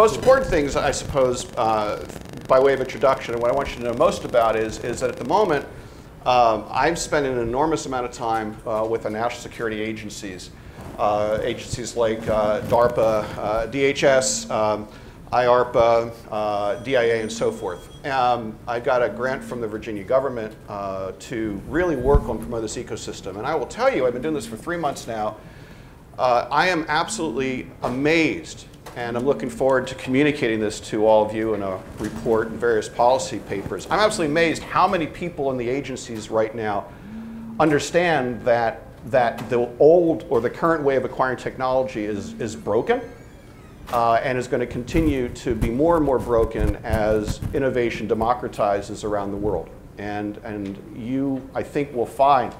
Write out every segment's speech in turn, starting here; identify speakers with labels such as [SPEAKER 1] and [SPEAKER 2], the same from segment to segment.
[SPEAKER 1] most important things, I suppose, uh, by way of introduction, and what I want you to know most about is, is that at the moment, um, I've spent an enormous amount of time uh, with the national security agencies, uh, agencies like uh, DARPA, uh, DHS, um, IARPA, uh, DIA, and so forth. Um, I got a grant from the Virginia government uh, to really work on promote this ecosystem. And I will tell you, I've been doing this for three months now. Uh, I am absolutely amazed, and I'm looking forward to communicating this to all of you in a report and various policy papers. I'm absolutely amazed how many people in the agencies right now understand that, that the old or the current way of acquiring technology is, is broken uh, and is going to continue to be more and more broken as innovation democratizes around the world. And, and you, I think, will find,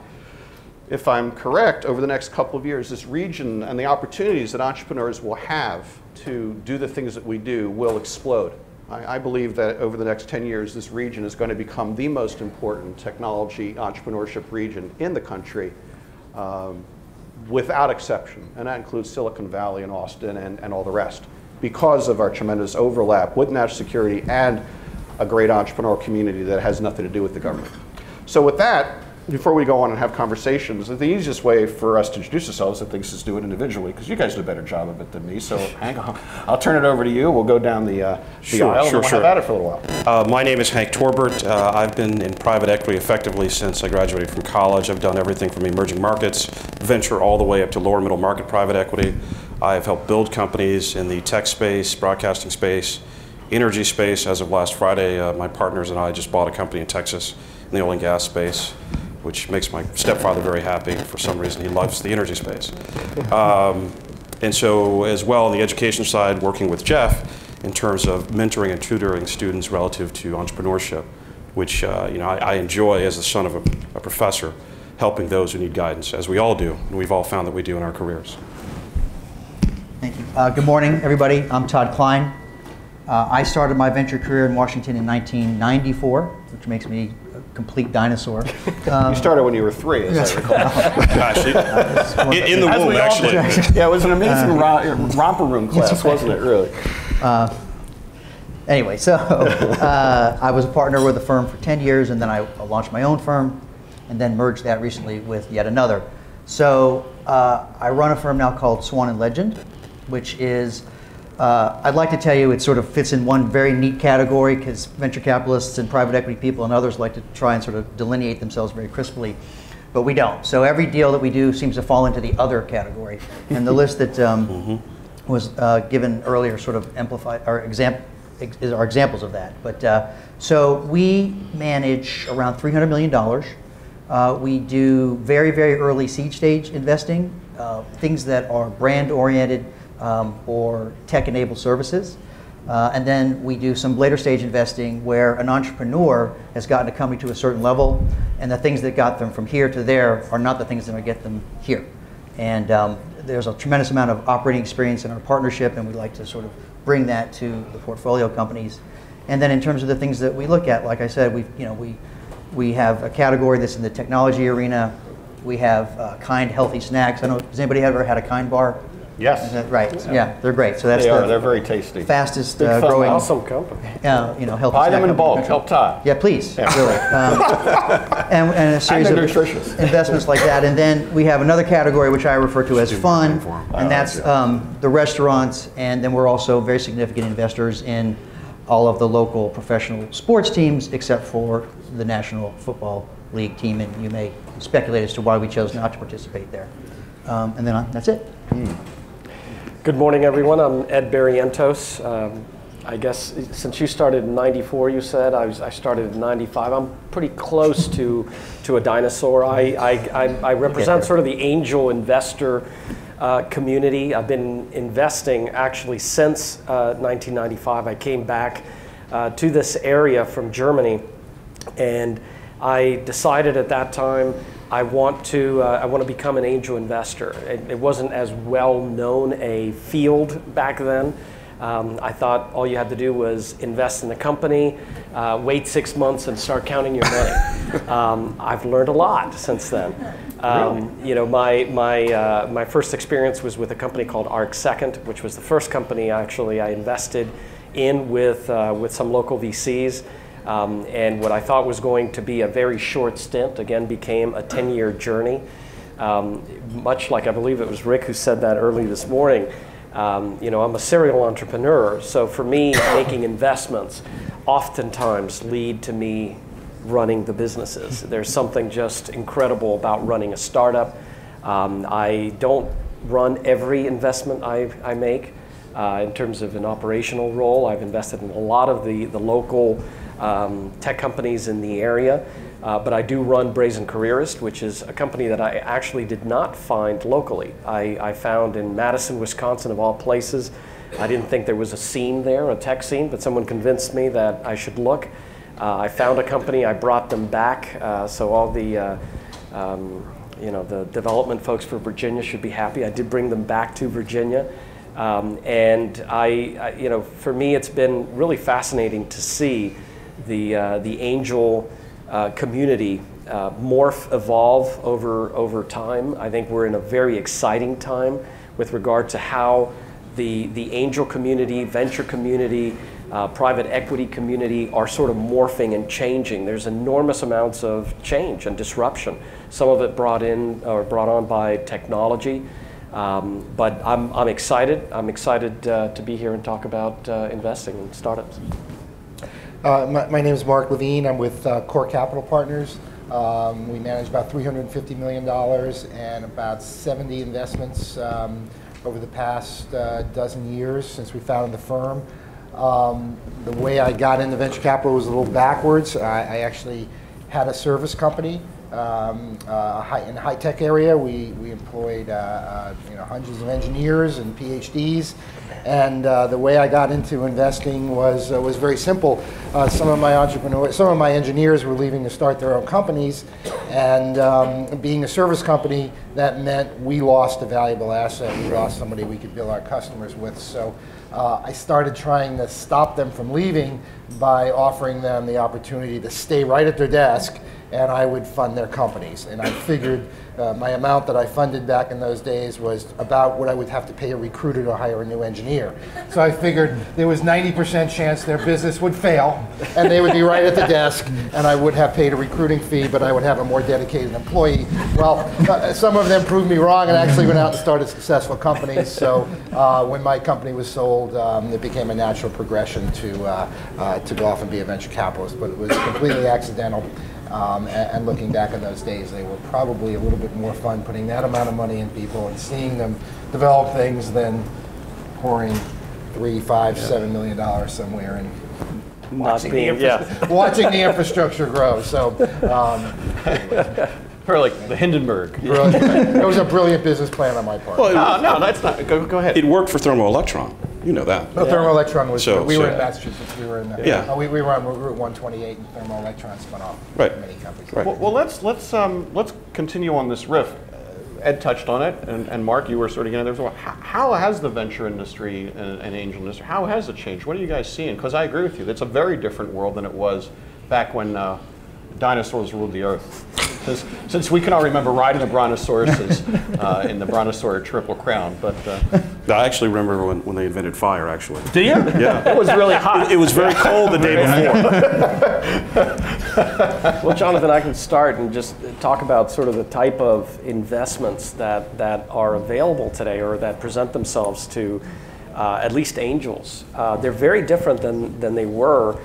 [SPEAKER 1] if I'm correct, over the next couple of years, this region and the opportunities that entrepreneurs will have to do the things that we do will explode. I, I believe that over the next 10 years, this region is going to become the most important technology entrepreneurship region in the country. Um, without exception, and that includes Silicon Valley and Austin and, and all the rest, because of our tremendous overlap with national security and a great entrepreneurial community that has nothing to do with the government. So with that, before we go on and have conversations, the easiest way for us to introduce ourselves, I think, is to do it individually, because you guys do a better job of it than me. So hang on, I'll turn it over to you. We'll go down the, uh, the
[SPEAKER 2] Sure,
[SPEAKER 1] aisle
[SPEAKER 2] sure,
[SPEAKER 1] and we'll
[SPEAKER 2] sure.
[SPEAKER 1] have at it for a little while.
[SPEAKER 2] Uh, my name is Hank Torbert. Uh, I've been in private equity effectively since I graduated from college. I've done everything from emerging markets, venture, all the way up to lower middle market private equity. I've helped build companies in the tech space, broadcasting space, energy space. As of last Friday, uh, my partners and I just bought a company in Texas in the oil and gas space, which makes my stepfather very happy. For some reason, he loves the energy space. Um, and so, as well on the education side, working with Jeff in terms of mentoring and tutoring students relative to entrepreneurship, which uh, you know I, I enjoy as the son of a, a professor, helping those who need guidance, as we all do, and we've all found that we do in our careers.
[SPEAKER 3] Thank you. Uh, good morning, everybody. I'm Todd Klein. Uh, I started my venture career in Washington in 1994, which makes me complete dinosaur. Um,
[SPEAKER 1] You started when you were three, as I recall.
[SPEAKER 2] Gosh, it- in, in the
[SPEAKER 1] As
[SPEAKER 2] womb, actually.
[SPEAKER 1] Yeah, it was an amazing ro- romper room class, wasn't it, really?
[SPEAKER 3] anyway, so uh, I was a partner with a firm for 10 years, and then I launched my own firm, and then merged that recently with yet another. So uh, I run a firm now called Swan and Legend, which is, uh, I'd like to tell you it sort of fits in one very neat category because venture capitalists and private equity people and others like to try and sort of delineate themselves very crisply. But we don't. So every deal that we do seems to fall into the other category. And the list that um, was uh, given earlier sort of amplified, our example, ex- is- are examples of that. But uh, so we manage around $300 million. Uh, we do very, very early seed stage investing, uh, things that are brand oriented um, or tech enabled services. Uh, and then we do some later stage investing where an entrepreneur has gotten a company to a certain level, and the things that got them from here to there are not the things that are going to get them here. And um, there's a tremendous amount of operating experience in our partnership, and we like to sort of bring that to the portfolio companies. And then in terms of the things that we look at, like I said, we you know we we have a category that's in the technology arena. We have uh, kind, healthy snacks. I don't. Know, has anybody ever had a kind bar?
[SPEAKER 1] Yes.
[SPEAKER 3] Is that right? Yeah, they're great. So that's
[SPEAKER 1] They are,
[SPEAKER 3] the
[SPEAKER 1] they're very tasty.
[SPEAKER 3] fastest uh, growing.
[SPEAKER 4] Awesome company.
[SPEAKER 3] Uh, you know, healthy.
[SPEAKER 1] Buy them in
[SPEAKER 3] company
[SPEAKER 1] bulk, help Todd.
[SPEAKER 3] Yeah, please,
[SPEAKER 1] Yeah.
[SPEAKER 3] really. Um, and, and a series of
[SPEAKER 1] nutritious.
[SPEAKER 3] investments like that. And then we have another category which I refer to as fun,
[SPEAKER 2] marketing for 'em.
[SPEAKER 3] and that's um, the restaurants. And then we're also very significant investors in all of the local professional sports teams, except for the National Football League team. And you may speculate as to why we chose not to participate there. Um, and then uh, that's it.
[SPEAKER 4] Good morning, everyone. I'm Ed Barrientos. Um, I guess since you started in '94, you said I, was, I started in '95. I'm pretty close to to a dinosaur. I I, I, I represent sort of the angel investor uh, community. I've been investing actually since uh, 1995. I came back uh, to this area from Germany, and I decided at that time I want to uh, I want to become an angel investor. It, it wasn't as well known a field back then, Um, I thought all you had to do was invest in the company, uh, wait six months, and start counting your money. um, I've learned a lot since then. Um, You know, my my uh, my first experience was with a company called Arc Second, which was the first company actually I invested in with uh, with some local VCs. Um, and what I thought was going to be a very short stint again became a 10 year journey. Um, much like I believe it was Rick who said that early this morning. Um, you know, I'm a serial entrepreneur, so for me, making investments oftentimes lead to me running the businesses. There's something just incredible about running a startup. Um, I don't run every investment I, I make uh, in terms of an operational role. I've invested in a lot of the, the local um, tech companies in the area. Uh, but I do run Brazen Careerist, which is a company that I actually did not find locally. I, I, found in Madison, Wisconsin, of all places. I didn't think there was a scene there, a tech scene, but someone convinced me that I should look. Uh, I found a company, I brought them back, uh, so all the uh, um, you know the development folks for Virginia should be happy. I did bring them back to Virginia, um, and I, I, you know for me it's been really fascinating to see the uh, the angel uh, community uh, morph, evolve over, over time. I think we're in a very exciting time with regard to how the, the angel community, venture community, uh, private equity community are sort of morphing and changing. There's enormous amounts of change and disruption. Some of it brought in or brought on by technology. Um, but I'm, I'm excited. I'm excited uh, to be here and talk about uh, investing in startups.
[SPEAKER 5] Uh, my, my, name is Mark Levine. I'm with uh, Core Capital Partners. Um, we manage about $350 million and about 70 investments um, over the past uh, dozen years since we founded the firm. Um, the way I got into venture capital was a little backwards. I, I actually had a service company um, uh, high, in the high tech area. We, we employed uh, you know, hundreds of engineers and PhDs. And uh, the way I got into investing was, uh, was very simple. Uh, some of my entrepreneurs, some of my engineers were leaving to start their own companies. And um, being a service company, that meant we lost a valuable asset. We lost somebody we could bill our customers with. So I started trying to stop them from leaving by offering them the opportunity to stay right at their desk and I would fund their companies. And I figured uh, my amount that I funded back in those days was about what I would have to pay a recruiter to hire a new engineer. So I figured there was 90% chance their business would fail, and they would be right at the desk, and I would have paid a recruiting fee, but I would have a more dedicated employee. Well, uh, some of them proved me wrong and actually went out and started successful companies. So uh, when my company was sold, um, it became a natural progression to, uh, uh, to go off and be a venture capitalist, but it was completely accidental. Um, and, and, looking back on those days, they were probably a little bit more fun putting that amount of money in people and seeing them develop things than pouring three, five, yeah. seven million dollars somewhere and watching, being, the yeah. watching the infrastructure grow. So. Um,
[SPEAKER 6] or like the Hindenburg.
[SPEAKER 5] it was a brilliant business plan on my part.
[SPEAKER 6] Well, no, no, that's not. Go, go ahead.
[SPEAKER 2] It worked for Thermo Electron. You know that.
[SPEAKER 5] No, Thermo Electron was, so, we so, were in Massachusetts, we were in, the, yeah. Uh, we, we were on Route 128 and Thermo Electron spun off
[SPEAKER 2] right.
[SPEAKER 5] many companies.
[SPEAKER 1] Right. Well, well, let's, let's, um, let's continue on this riff. Ed touched on it, and, and Mark, you were sort of getting there as well. How, how has the venture industry and, and, angel industry, how has it changed? What are you guys seeing? Because I agree with you, it's a very different world than it was back when uh, dinosaurs ruled the earth. Since, since we can all remember riding the brontosauruses uh, in the brontosaur triple crown, but uh,
[SPEAKER 2] I actually remember when, when they invented fire. Actually,
[SPEAKER 6] do you?
[SPEAKER 2] Yeah,
[SPEAKER 6] it was really hot.
[SPEAKER 2] It, it was very cold the day
[SPEAKER 4] before. well, Jonathan, I can start and just talk about sort of the type of investments that that are available today, or that present themselves to uh, at least angels. Uh, they're very different than than they were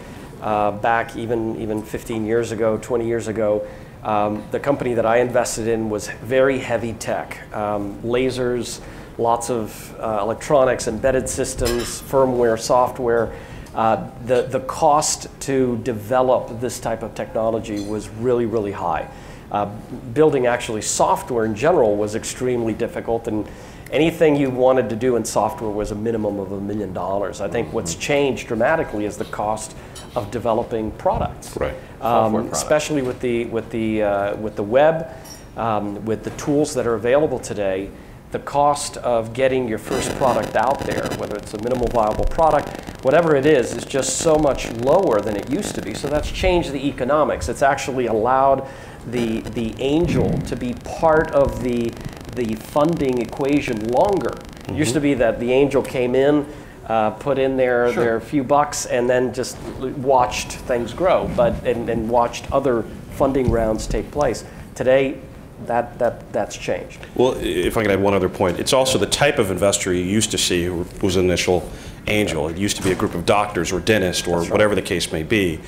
[SPEAKER 4] uh, back even, even 15 years ago, 20 years ago. Um, the company that I invested in was very heavy tech, um, lasers, lots of uh, electronics, embedded systems, firmware, software. Uh, the, the cost to develop this type of technology was really, really high. Uh, building actually software in general was extremely difficult, and anything you wanted to do in software was a minimum of a million dollars. I think what's changed dramatically is the cost of developing products,
[SPEAKER 2] right?
[SPEAKER 4] Um, products. Especially with the with the uh, with the web, um, with the tools that are available today, the cost of getting your first product out there, whether it's a minimal viable product, whatever it is, is just so much lower than it used to be. So that's changed the economics. It's actually allowed the, the angel to be part of the, the funding equation longer. It used to be that the angel came in, uh, put in their, their few bucks, and then just watched things grow, but and, and watched other funding rounds take place. Today, that, that, that's changed.
[SPEAKER 2] Well, if I can add one other point, it's also the type of investor you used to see who was an initial angel. It used to be a group of doctors or dentists or whatever the case may be.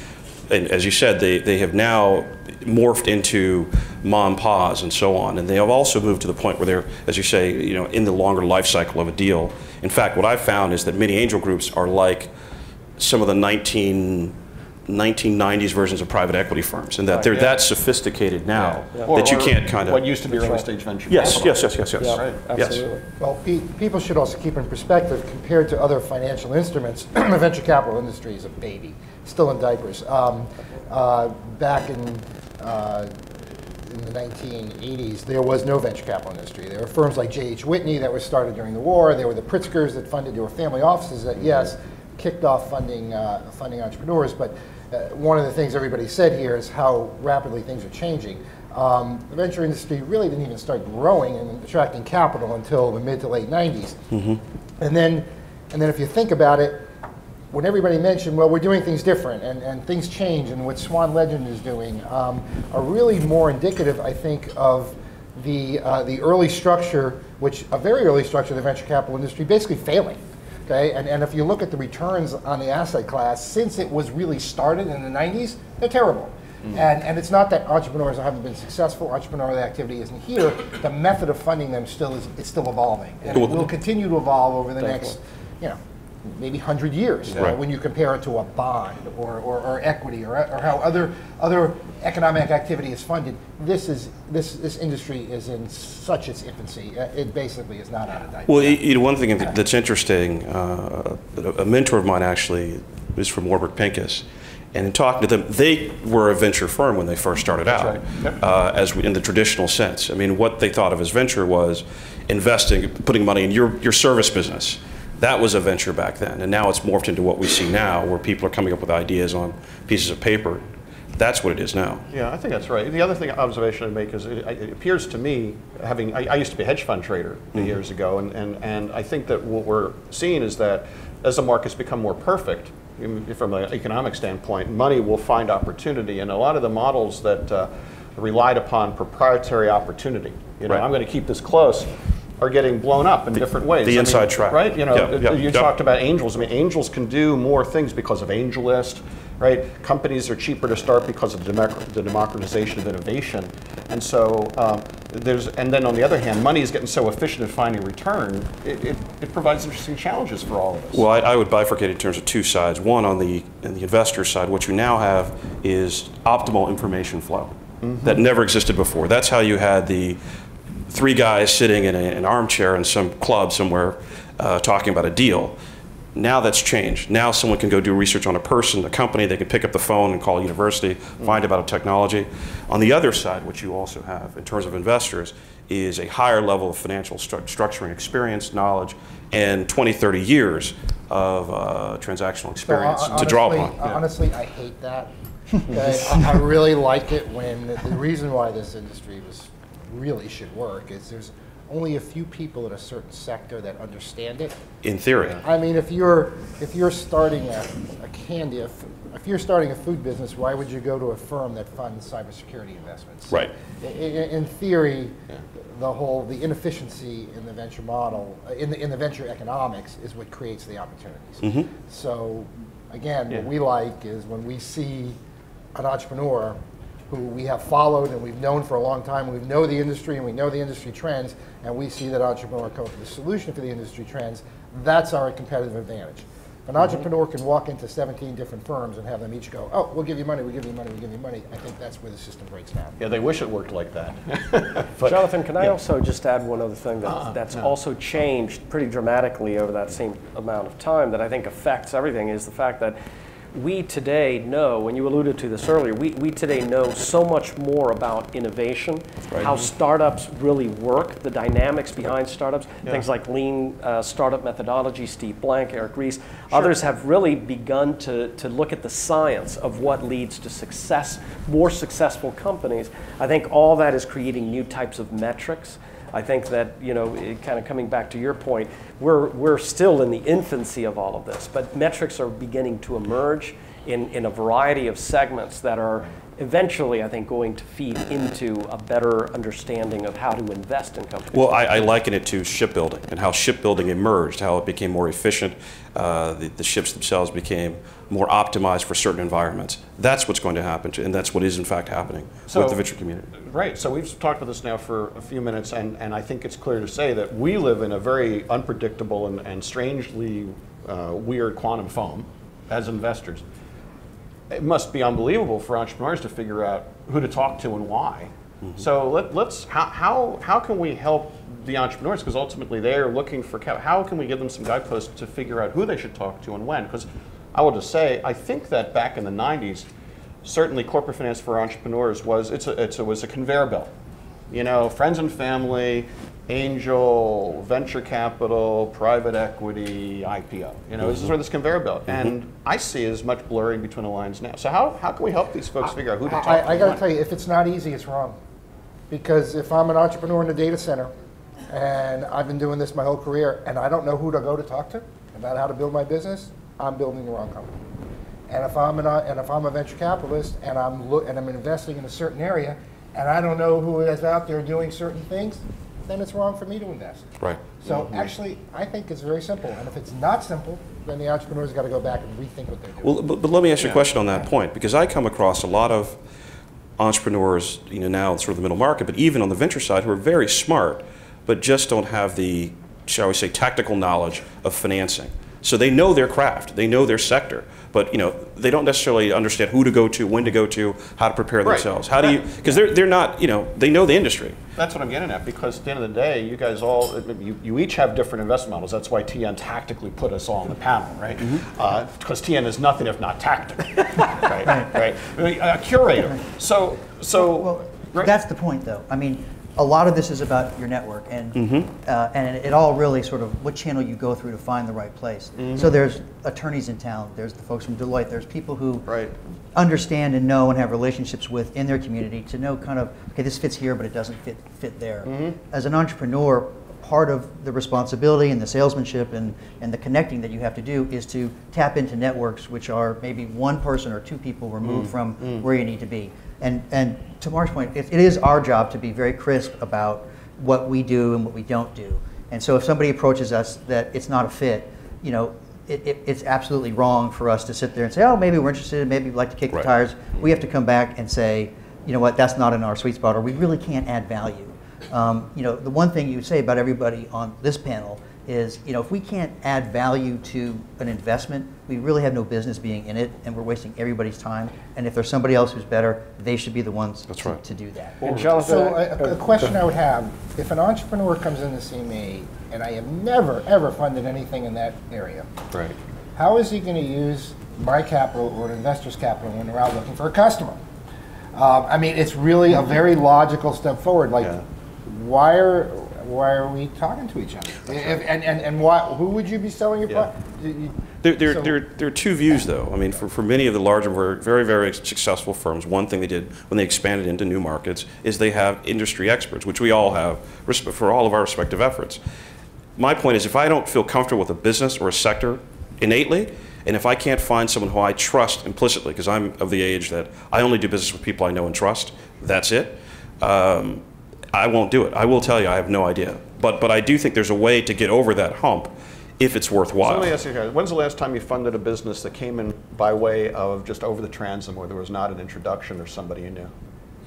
[SPEAKER 2] And as you said, they, they have now morphed into mom and pa's and so on. And they have also moved to the point where they're, as you say, you know, in the longer life cycle of a deal. In fact, what I've found is that many angel groups are like some of the 19, 1990s versions of private equity firms, and that they're that sophisticated now that you can't kind of.
[SPEAKER 6] What used to be early stage venture.
[SPEAKER 2] Yes,
[SPEAKER 6] capital.
[SPEAKER 2] yes, yes, yes, yes.
[SPEAKER 6] Right.
[SPEAKER 2] Yes.
[SPEAKER 4] Absolutely.
[SPEAKER 5] Well, pe- people should also keep in perspective, compared to other financial instruments, the venture capital industry is a baby, still in diapers. Um, uh, Back in, uh, in the 1980s, there was no venture capital industry. There were firms like J.H. Whitney that were started during the war. There were the Pritzkers that funded, there were family offices that, yes, kicked off funding, uh, funding entrepreneurs. But uh, one of the things everybody said here is how rapidly things are changing. Um, the venture industry really didn't even start growing and attracting capital until the mid to late 90s. And then, and then if you think about it, when everybody mentioned, well, we're doing things different and, and things change, and what Swan Legend is doing um, are really more indicative, I think, of the, uh, the early structure, which a very early structure of the venture capital industry basically failing. Okay, and, and if you look at the returns on the asset class since it was really started in the 90s, they're terrible. And, and it's not that entrepreneurs haven't been successful, entrepreneurial activity isn't here. The method of funding them still is it's still evolving. And it will continue to evolve over the next, you know, maybe 100 years uh,
[SPEAKER 2] Right.
[SPEAKER 5] when you compare it to a bond or, or, or equity or, or how other, other economic activity is funded. This, is, this, this industry is in such its infancy. Uh, It basically is not out of date.
[SPEAKER 2] Well, you you know, one thing that's interesting, uh, a mentor of mine actually is from Warburg Pincus, and in talking to them, they were a venture firm when they first started out,
[SPEAKER 6] right. Yep.
[SPEAKER 2] uh, as we- in the traditional sense. I mean, what they thought of as venture was investing, putting money in your, your service business. That was a venture back then, and now it's morphed into what we see now, where people are coming up with ideas on pieces of paper. That's what it is now.
[SPEAKER 1] Yeah, I think that's right. The other thing, observation I'd make is it, it appears to me, having, I, I used to be a hedge fund trader years ago, and, and, and I think that what we're seeing is that as the markets become more perfect, from an economic standpoint, money will find opportunity. And a lot of the models that uh, relied upon proprietary opportunity, you know,
[SPEAKER 2] Right.
[SPEAKER 1] I'm going to keep this close, are getting blown up in different ways.
[SPEAKER 2] the
[SPEAKER 1] I mean,
[SPEAKER 2] inside track.
[SPEAKER 1] Right? You know, you talked about angels. I mean, angels can do more things because of AngelList, right? Companies are cheaper to start because of the democratization of innovation. And so um, there's, and then on the other hand, money is getting so efficient at finding return, it, it, it provides interesting challenges for all of us.
[SPEAKER 2] Well, I, I would bifurcate in terms of two sides. One, on the, on the investor side, what you now have is optimal information flow that never existed before. That's how you had the three guys sitting in a, an armchair in some club somewhere uh, talking about a deal. Now that's changed. Now someone can go do research on a person, a company. They can pick up the phone and call a university, find about a technology. On the other side, what you also have in terms of investors is a higher level of financial stru- structuring experience, knowledge, and 20, 30 years of uh, transactional experience
[SPEAKER 5] So, hon-
[SPEAKER 2] to draw
[SPEAKER 5] honestly-
[SPEAKER 2] upon.
[SPEAKER 5] Honestly, I hate that. I I really like it when, the reason why this industry was, really should work is there's only a few people in a certain sector that understand it.
[SPEAKER 2] In theory.
[SPEAKER 5] I mean, if you're, if you're starting a, a candy, if, if you're starting a food business, why would you go to a firm that funds cybersecurity investments?
[SPEAKER 2] Right.
[SPEAKER 5] I- i- In theory, the whole, the inefficiency in the venture model, uh, in the, in the venture economics is what creates the opportunities. So, again, what we like is when we see an entrepreneur who we have followed and we've known for a long time, we know the industry and we know the industry trends, and we see that entrepreneur come up with a solution for the industry trends, that's our competitive advantage. If an mm-hmm. entrepreneur can walk into 17 different firms and have them each go, oh, we'll give you money, we'll give you money, we'll give you money, I think that's where the system breaks down.
[SPEAKER 1] Yeah, they wish it worked like that. But-
[SPEAKER 4] Jonathan, can I also just add one other thing that, uh-huh. that's also changed pretty dramatically over that same amount of time that I think affects everything is the fact that we today know, and you alluded to this earlier, we, we today know so much more about innovation, how startups really work, the dynamics behind startups, things like lean uh, startup methodology, Steve Blank, Eric Ries. Others have really begun to, to look at the science of what leads to success, more successful companies. I think all that is creating new types of metrics. I think that, you know, kind of coming back to your point, we're, we're still in the infancy of all of this, but metrics are beginning to emerge in, in a variety of segments that are eventually, I think, going to feed into a better understanding of how to invest in companies.
[SPEAKER 2] Well, I, I liken it to shipbuilding and how shipbuilding emerged, how it became more efficient. Uh, the, the ships themselves became more optimized for certain environments. That's what's going to happen, to, and that's what is in fact happening
[SPEAKER 1] So-
[SPEAKER 2] with the venture community.
[SPEAKER 1] Right, so we've talked about this now for a few minutes, and, and I think it's clear to say that we live in a very unpredictable and, and strangely uh, weird quantum foam as investors. It must be unbelievable for entrepreneurs to figure out who to talk to and why. Mm-hmm. So let, let's, how, how, how can we help the entrepreneurs? Because ultimately they're looking for, cap- how can we give them some guideposts to figure out who they should talk to and when? Because I will just say, I think that back in the 90s, certainly corporate finance for entrepreneurs was it's a, it's a, was a conveyor belt. You know, friends and family, angel, venture capital, private equity, IPO. You know, this is mm-hmm. where this conveyor belt. And mm-hmm. I see as much blurring between the lines now. So how, how can we help these folks figure out who to talk to?
[SPEAKER 5] I, I gotta tell you, if it's not easy, it's wrong. Because if I'm an entrepreneur in a data center, and I've been doing this my whole career, and I don't know who to go to talk to about how to build my business, I'm building the wrong company. And if I'm an, and if I'm a venture capitalist and I'm look, and I'm investing in a certain area, and I don't know who is out there doing certain things, then it's wrong for me to invest.
[SPEAKER 2] Right.
[SPEAKER 5] So actually, I think it's very simple. And if it's not simple, then the entrepreneur's got to go back and rethink what they're doing.
[SPEAKER 2] Well, but, but let me ask you a question on that point, because I come across a lot of entrepreneurs, you know, now in sort of the middle market, but even on the venture side, who are very smart, but just don't have the, shall we say, tactical knowledge of financing. So they know their craft, they know their sector, but you know, they don't necessarily understand who to go to, when to go to, how to prepare
[SPEAKER 1] Right.
[SPEAKER 2] themselves. How do you? Because they're they're not, you know, they know the industry.
[SPEAKER 1] That's what I'm getting at, because at the end of the day, you guys all, you, you each have different investment models. That's why Tien tactically put us all on the panel, right? Mm-hmm. Uh, because Tien is nothing if not tactical, right? right? A curator. So, so.
[SPEAKER 3] Well,
[SPEAKER 1] right.
[SPEAKER 3] that's the point, though. I mean, a lot of this is about your network, and mm-hmm. uh, and it all really sort of what channel you go through to find the right place. Mm-hmm. So there's attorneys in town. There's the folks from Deloitte. There's people who
[SPEAKER 1] Right.
[SPEAKER 3] understand and know and have relationships with in their community to know kind of okay, this fits here, but it doesn't fit fit there. Mm-hmm. As an entrepreneur. Part of the responsibility and the salesmanship and, and the connecting that you have to do is to tap into networks which are maybe one person or two people removed mm. from mm. where you need to be. And, and to Mark's point, it, it is our job to be very crisp about what we do and what we don't do. And so if somebody approaches us that it's not a fit, you know, it, it, it's absolutely wrong for us to sit there and say, oh, maybe we're interested, maybe we'd like to kick
[SPEAKER 2] Right.
[SPEAKER 3] the tires. We have to come back and say, you know what, that's not in our sweet spot, or we really can't add value. Um, you know, the one thing you say about everybody on this panel is, you know, if we can't add value to an investment, we really have no business being in it, and we're wasting everybody's time. And if there's somebody else who's better, they should be the ones
[SPEAKER 2] That's
[SPEAKER 3] to,
[SPEAKER 2] right.
[SPEAKER 3] to do that.
[SPEAKER 4] And Jonathan,
[SPEAKER 5] So
[SPEAKER 4] uh,
[SPEAKER 5] uh, a question uh, I would have, if an entrepreneur comes in to see me, and I have never, ever funded anything in that area,
[SPEAKER 1] Right.
[SPEAKER 5] how is he going to use my capital or an investor's capital when they're out looking for a customer? Um, I mean, it's really a very logical step forward. Like,
[SPEAKER 1] Yeah.
[SPEAKER 5] why are why are we talking to each other? If, and, and, and why, who would you be selling your
[SPEAKER 1] Yeah.
[SPEAKER 5] product?
[SPEAKER 2] There, there,
[SPEAKER 5] So-
[SPEAKER 2] there, there are two views, though. I mean, for, for many of the larger, very, very, very successful firms, one thing they did when they expanded into new markets is they have industry experts, which we all have for all of our respective efforts. My point is, if I don't feel comfortable with a business or a sector innately, and if I can't find someone who I trust implicitly, because I'm of the age that I only do business with people I know and trust, that's it. Um, I won't do it. I will tell you, I have no idea. But, but I do think there's a way to get over that hump if it's worthwhile.
[SPEAKER 1] So let me ask you guys, when's the last time you funded a business that came in by way of just over the transom where there was not an introduction or somebody you knew?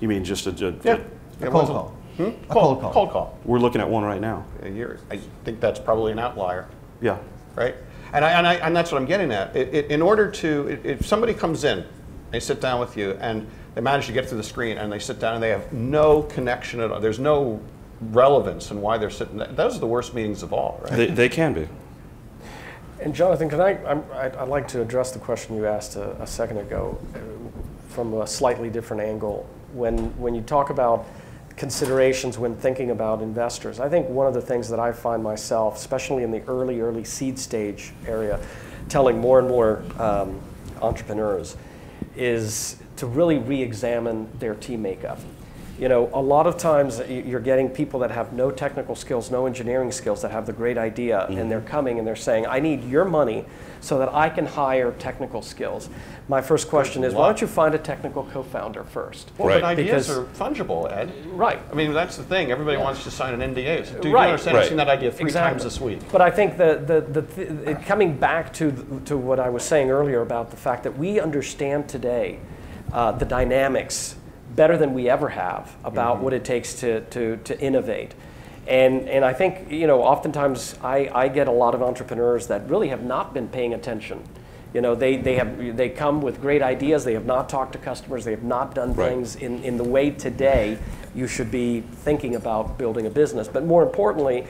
[SPEAKER 2] You mean just a, a-
[SPEAKER 1] Yeah.
[SPEAKER 3] A
[SPEAKER 1] when's
[SPEAKER 3] cold call.
[SPEAKER 1] Hmm?
[SPEAKER 3] A
[SPEAKER 1] Cold,
[SPEAKER 3] cold call.
[SPEAKER 1] Cold call.
[SPEAKER 2] We're looking at one right now.
[SPEAKER 1] A year. I think that's probably an outlier.
[SPEAKER 2] Yeah.
[SPEAKER 1] right? And, I, and, I, and that's what I'm getting at. It, it, in order to, i- if somebody comes in, they sit down with you, and they manage to get through the screen, and they sit down, and they have no connection at all. There's no relevance in why they're sitting. there. Those are the worst meetings of all, right?
[SPEAKER 2] They, they can be.
[SPEAKER 4] And Jonathan, can I, I'm, I'd I'd like to address the question you asked a, a second ago from a slightly different angle. When, when you talk about considerations when thinking about investors, I think one of the things that I find myself, especially in the early, early seed stage area, telling more and more um, entrepreneurs is to really re-examine their team makeup. You know, a lot of times you're getting people that have no technical skills, no engineering skills, that have the great idea, and mm-hmm. they're coming and they're saying, I need your money so that I can hire technical skills. My first question is, why don't you find a technical co founder first?
[SPEAKER 1] Well,
[SPEAKER 2] Right.
[SPEAKER 1] but ideas
[SPEAKER 4] Because-
[SPEAKER 1] are fungible, Ed.
[SPEAKER 4] Right.
[SPEAKER 1] I mean, that's the thing. Everybody wants to sign an NDA. So, do you
[SPEAKER 4] Right.
[SPEAKER 1] understand? I've seen that idea three
[SPEAKER 4] Exactly.
[SPEAKER 1] times this week.
[SPEAKER 4] But I think the, the, the, th- it, coming back to, th- to what I was saying earlier about the fact that we understand today uh, the dynamics better than we ever have about
[SPEAKER 1] Mm-hmm.
[SPEAKER 4] what it takes to, to, to innovate. And, and I think, you know, oftentimes I, I get a lot of entrepreneurs that really have not been paying attention. You know, they, they, have, they come with great ideas, they have not talked to customers, they have not done
[SPEAKER 2] Right.
[SPEAKER 4] things in, in the way today you should be thinking about building a business. But more importantly,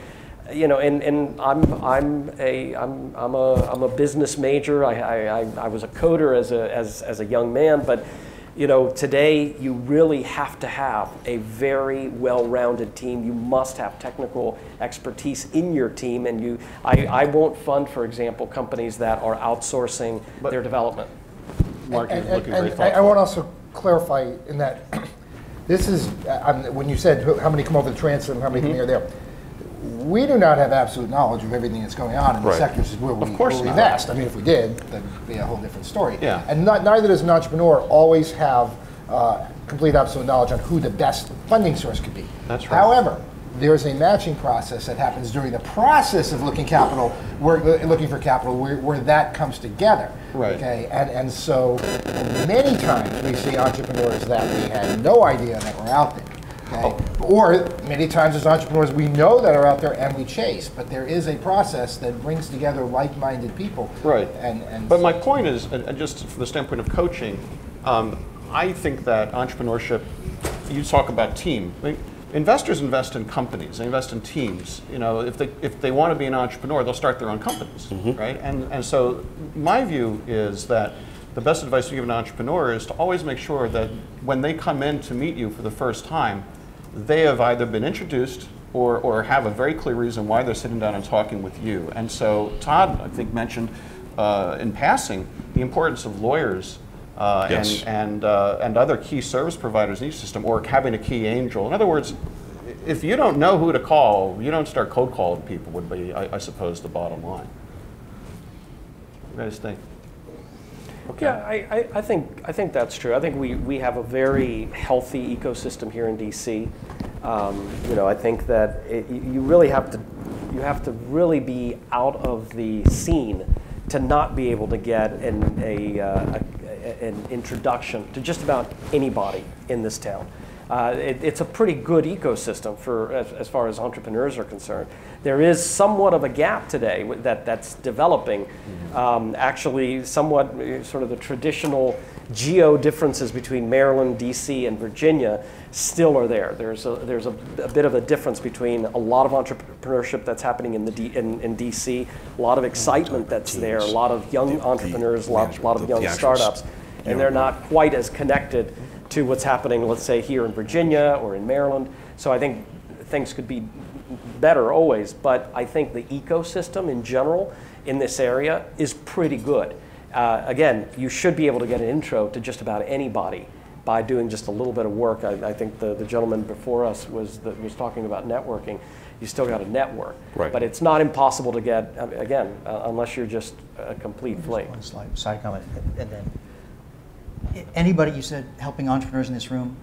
[SPEAKER 4] you know, and, and I'm, I'm, a, I'm, I'm, a, I'm a business major. I, I, I- I was a coder as a, as, as a young man, but you know, today you really have to have a very well-rounded team. You must have technical expertise in your team, and you, I, I won't fund, for example, companies that are outsourcing their development.
[SPEAKER 1] Mark, you're
[SPEAKER 5] And-
[SPEAKER 1] looking
[SPEAKER 5] and-
[SPEAKER 1] very
[SPEAKER 5] and I- I
[SPEAKER 1] thoughtful.
[SPEAKER 5] want to also clarify in that, this is, uh, um, when you said how many come over the transit and how many come here there, we do not have absolute knowledge of everything that's going on in the sectors where we
[SPEAKER 1] course
[SPEAKER 5] where we invest. I mean, if we did, that'd be a whole different story.
[SPEAKER 1] Yeah.
[SPEAKER 5] And not, neither does an entrepreneur always have uh, complete absolute knowledge on who the best funding source could be.
[SPEAKER 1] That's right.
[SPEAKER 5] However, there's a matching process that happens during the process of looking capital, where, uh, looking for capital, where, where that comes together.
[SPEAKER 1] Right.
[SPEAKER 5] Okay, and, and so many times we see entrepreneurs that we had no idea that were out there. Okay? Or many times as entrepreneurs we know that are out there and we chase, but there is a process that brings together like-minded people.
[SPEAKER 1] Right.
[SPEAKER 5] And, and
[SPEAKER 1] But my point is, and just from the standpoint of coaching, um, I think that entrepreneurship, you talk about team. I mean, investors invest in companies, they invest in teams. You know, if they, if they want to be an entrepreneur, they'll start their own companies, right? And, and so my view is that the best advice you give an entrepreneur is to always make sure that when they come in to meet you for the first time, they have either been introduced or, or have a very clear reason why they're sitting down and talking with you. And so Todd, I think, mentioned uh, in passing the importance of lawyers uh,
[SPEAKER 2] Yes.
[SPEAKER 1] and, and, uh, and other key service providers in each system or having a key angel. In other words, if you don't know who to call, you don't start cold calling people would be, I, I suppose, the bottom line. What do you guys think? Okay.
[SPEAKER 4] Yeah, I, I, think I think that's true. I think we, we have a very healthy ecosystem here in DC. Um, you know, I think that it, you you really have to you have to really be out of the scene to not be able to get an, a, uh, a, an introduction to just about anybody in this town. Uh, it, it's a pretty good ecosystem for as, as far as entrepreneurs are concerned. There is somewhat of a gap today that that's developing. Um, actually, somewhat uh, sort of the traditional geo differences between Maryland, D.C., and Virginia still are there. There's a there's a, a bit of a difference between a lot of entrepreneurship that's happening in the D, in, in D.C., a lot of excitement that's there, a lot of young entrepreneurs, a lot, lot of young startups, and they're not quite as connected to what's happening, let's say, here in Virginia or in Maryland. So I think things could be better always, but I think the ecosystem in general in this area is pretty good. Uh, again, you should be able to get an intro to just about anybody by doing just a little bit of work. I, I think the, the gentleman before us was, that was talking about networking. You still got to network.
[SPEAKER 2] Right.
[SPEAKER 4] But it's not impossible to get, uh, again, uh, unless you're just a complete flake.
[SPEAKER 3] One slight side comment, and then, i- anybody, you said, helping entrepreneurs in this room,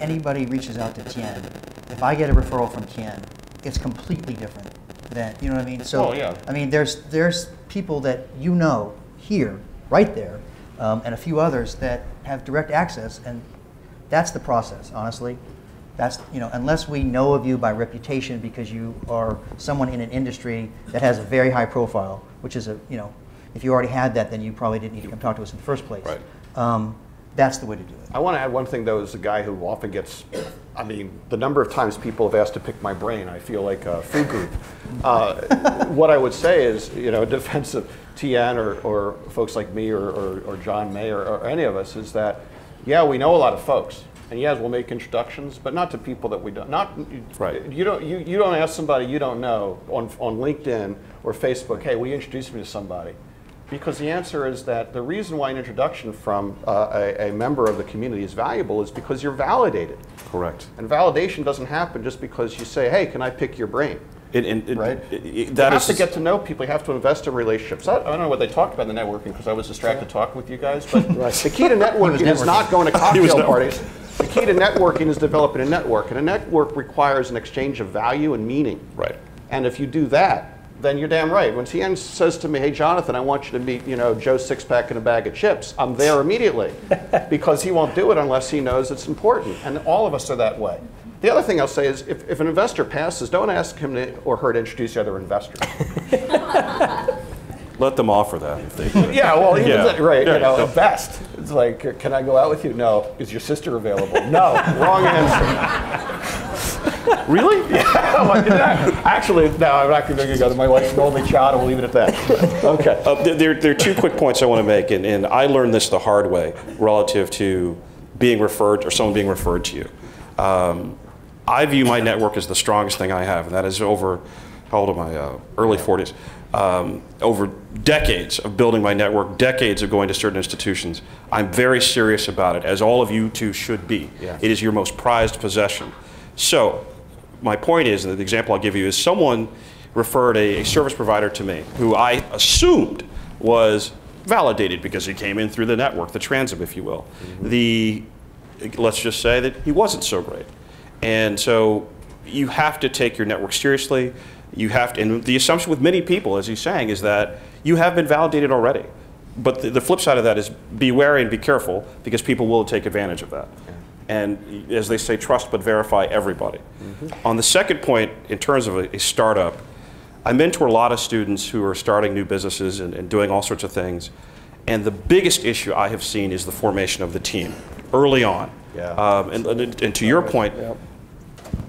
[SPEAKER 3] anybody reaches out to Tien, if I get a referral from Tien, it's completely different than, you know what I mean? So,
[SPEAKER 1] Oh, yeah.
[SPEAKER 3] I mean, there's, there's people that you know here, right there, um, and a few others that have direct access, and that's the process, honestly. That's, you know, unless we know of you by reputation because you are someone in an industry that has a very high profile, which is a, you know, if you already had that, then you probably didn't need to come talk to us in the first place.
[SPEAKER 2] Right.
[SPEAKER 3] Um, that's the way to do it.
[SPEAKER 7] I want to add one thing though, as a guy who often gets
[SPEAKER 1] I mean, the number of times people have asked to pick my brain, I feel like a food group. Uh, what I would say is, you know, in defense of Tien or, or folks like me or, or, or John May or, or any of us, is that, yeah, we know a lot of folks. And yes, we'll make introductions, but not to people that we don't. Not
[SPEAKER 2] Right.
[SPEAKER 1] You don't. You, you don't ask somebody you don't know on on LinkedIn or Facebook. Hey, will you introduce me to somebody? Because the answer is that the reason why an introduction from uh, a, a member of the community is valuable is because you're validated.
[SPEAKER 2] Correct.
[SPEAKER 1] And validation doesn't happen just because you say, "Hey, can I pick your brain?"
[SPEAKER 2] It, it,
[SPEAKER 1] Right.
[SPEAKER 2] it- it-
[SPEAKER 1] you
[SPEAKER 2] that
[SPEAKER 1] have
[SPEAKER 2] is
[SPEAKER 1] to get to know people. You have to invest in relationships. I, I don't know what they talked about in the networking because I was distracted talking with you guys. But the key to networking is not going to cocktail parties. The key to networking is developing a network, and a network requires an exchange of value and meaning.
[SPEAKER 2] Right.
[SPEAKER 1] And if you do that, then you're damn right. When Tien says to me, "Hey, Jonathan, I want you to meet, you know, Joe Sixpack and a bag of chips," I'm there immediately, because he won't do it unless he knows it's important. And all of us are that way. The other thing I'll say is, if, if an investor passes, don't ask him to, or her to introduce the other investors.
[SPEAKER 2] let them offer that if they could.
[SPEAKER 1] Yeah, well,
[SPEAKER 2] Yeah.
[SPEAKER 1] that, right,
[SPEAKER 2] Yeah,
[SPEAKER 1] you know,
[SPEAKER 2] no.
[SPEAKER 1] at best. It's like, can I go out with you? No. Is your sister available? No. Wrong answer.
[SPEAKER 2] Really?
[SPEAKER 1] I'm like, "Yeah." Actually, no, I'm not going to go to my wife's an only child, and we'll leave it at that. Okay.
[SPEAKER 2] Uh, there- there, are two quick points I want to make, and, and I learned this the hard way relative to being referred or someone being referred to you. Um, I view my network as the strongest thing I have, and that is over, how old am I? Uh, early 40s. Um, over decades of building my network, decades of going to certain institutions. I'm very serious about it, as all of you two should be.
[SPEAKER 1] Yeah.
[SPEAKER 2] It is your most prized possession. So, my point is, and the example I'll give you is someone referred a, a service provider to me who I assumed was validated because he came in through the network, the transom, if you will. Mm-hmm. The, let's just say that he wasn't so great. And so you have to take your network seriously. You have to, and the assumption with many people, as he's saying, is that you have been validated already. But the, the flip side of that is be wary and be careful because people will take advantage of that. And as they say, trust but verify everybody. On the second point, in terms of a, a startup, I mentor a lot of students who are starting new businesses and, and doing all sorts of things. And the biggest issue I have seen is the formation of the team early on.
[SPEAKER 1] Yeah.
[SPEAKER 2] Um, and, and, and to your point,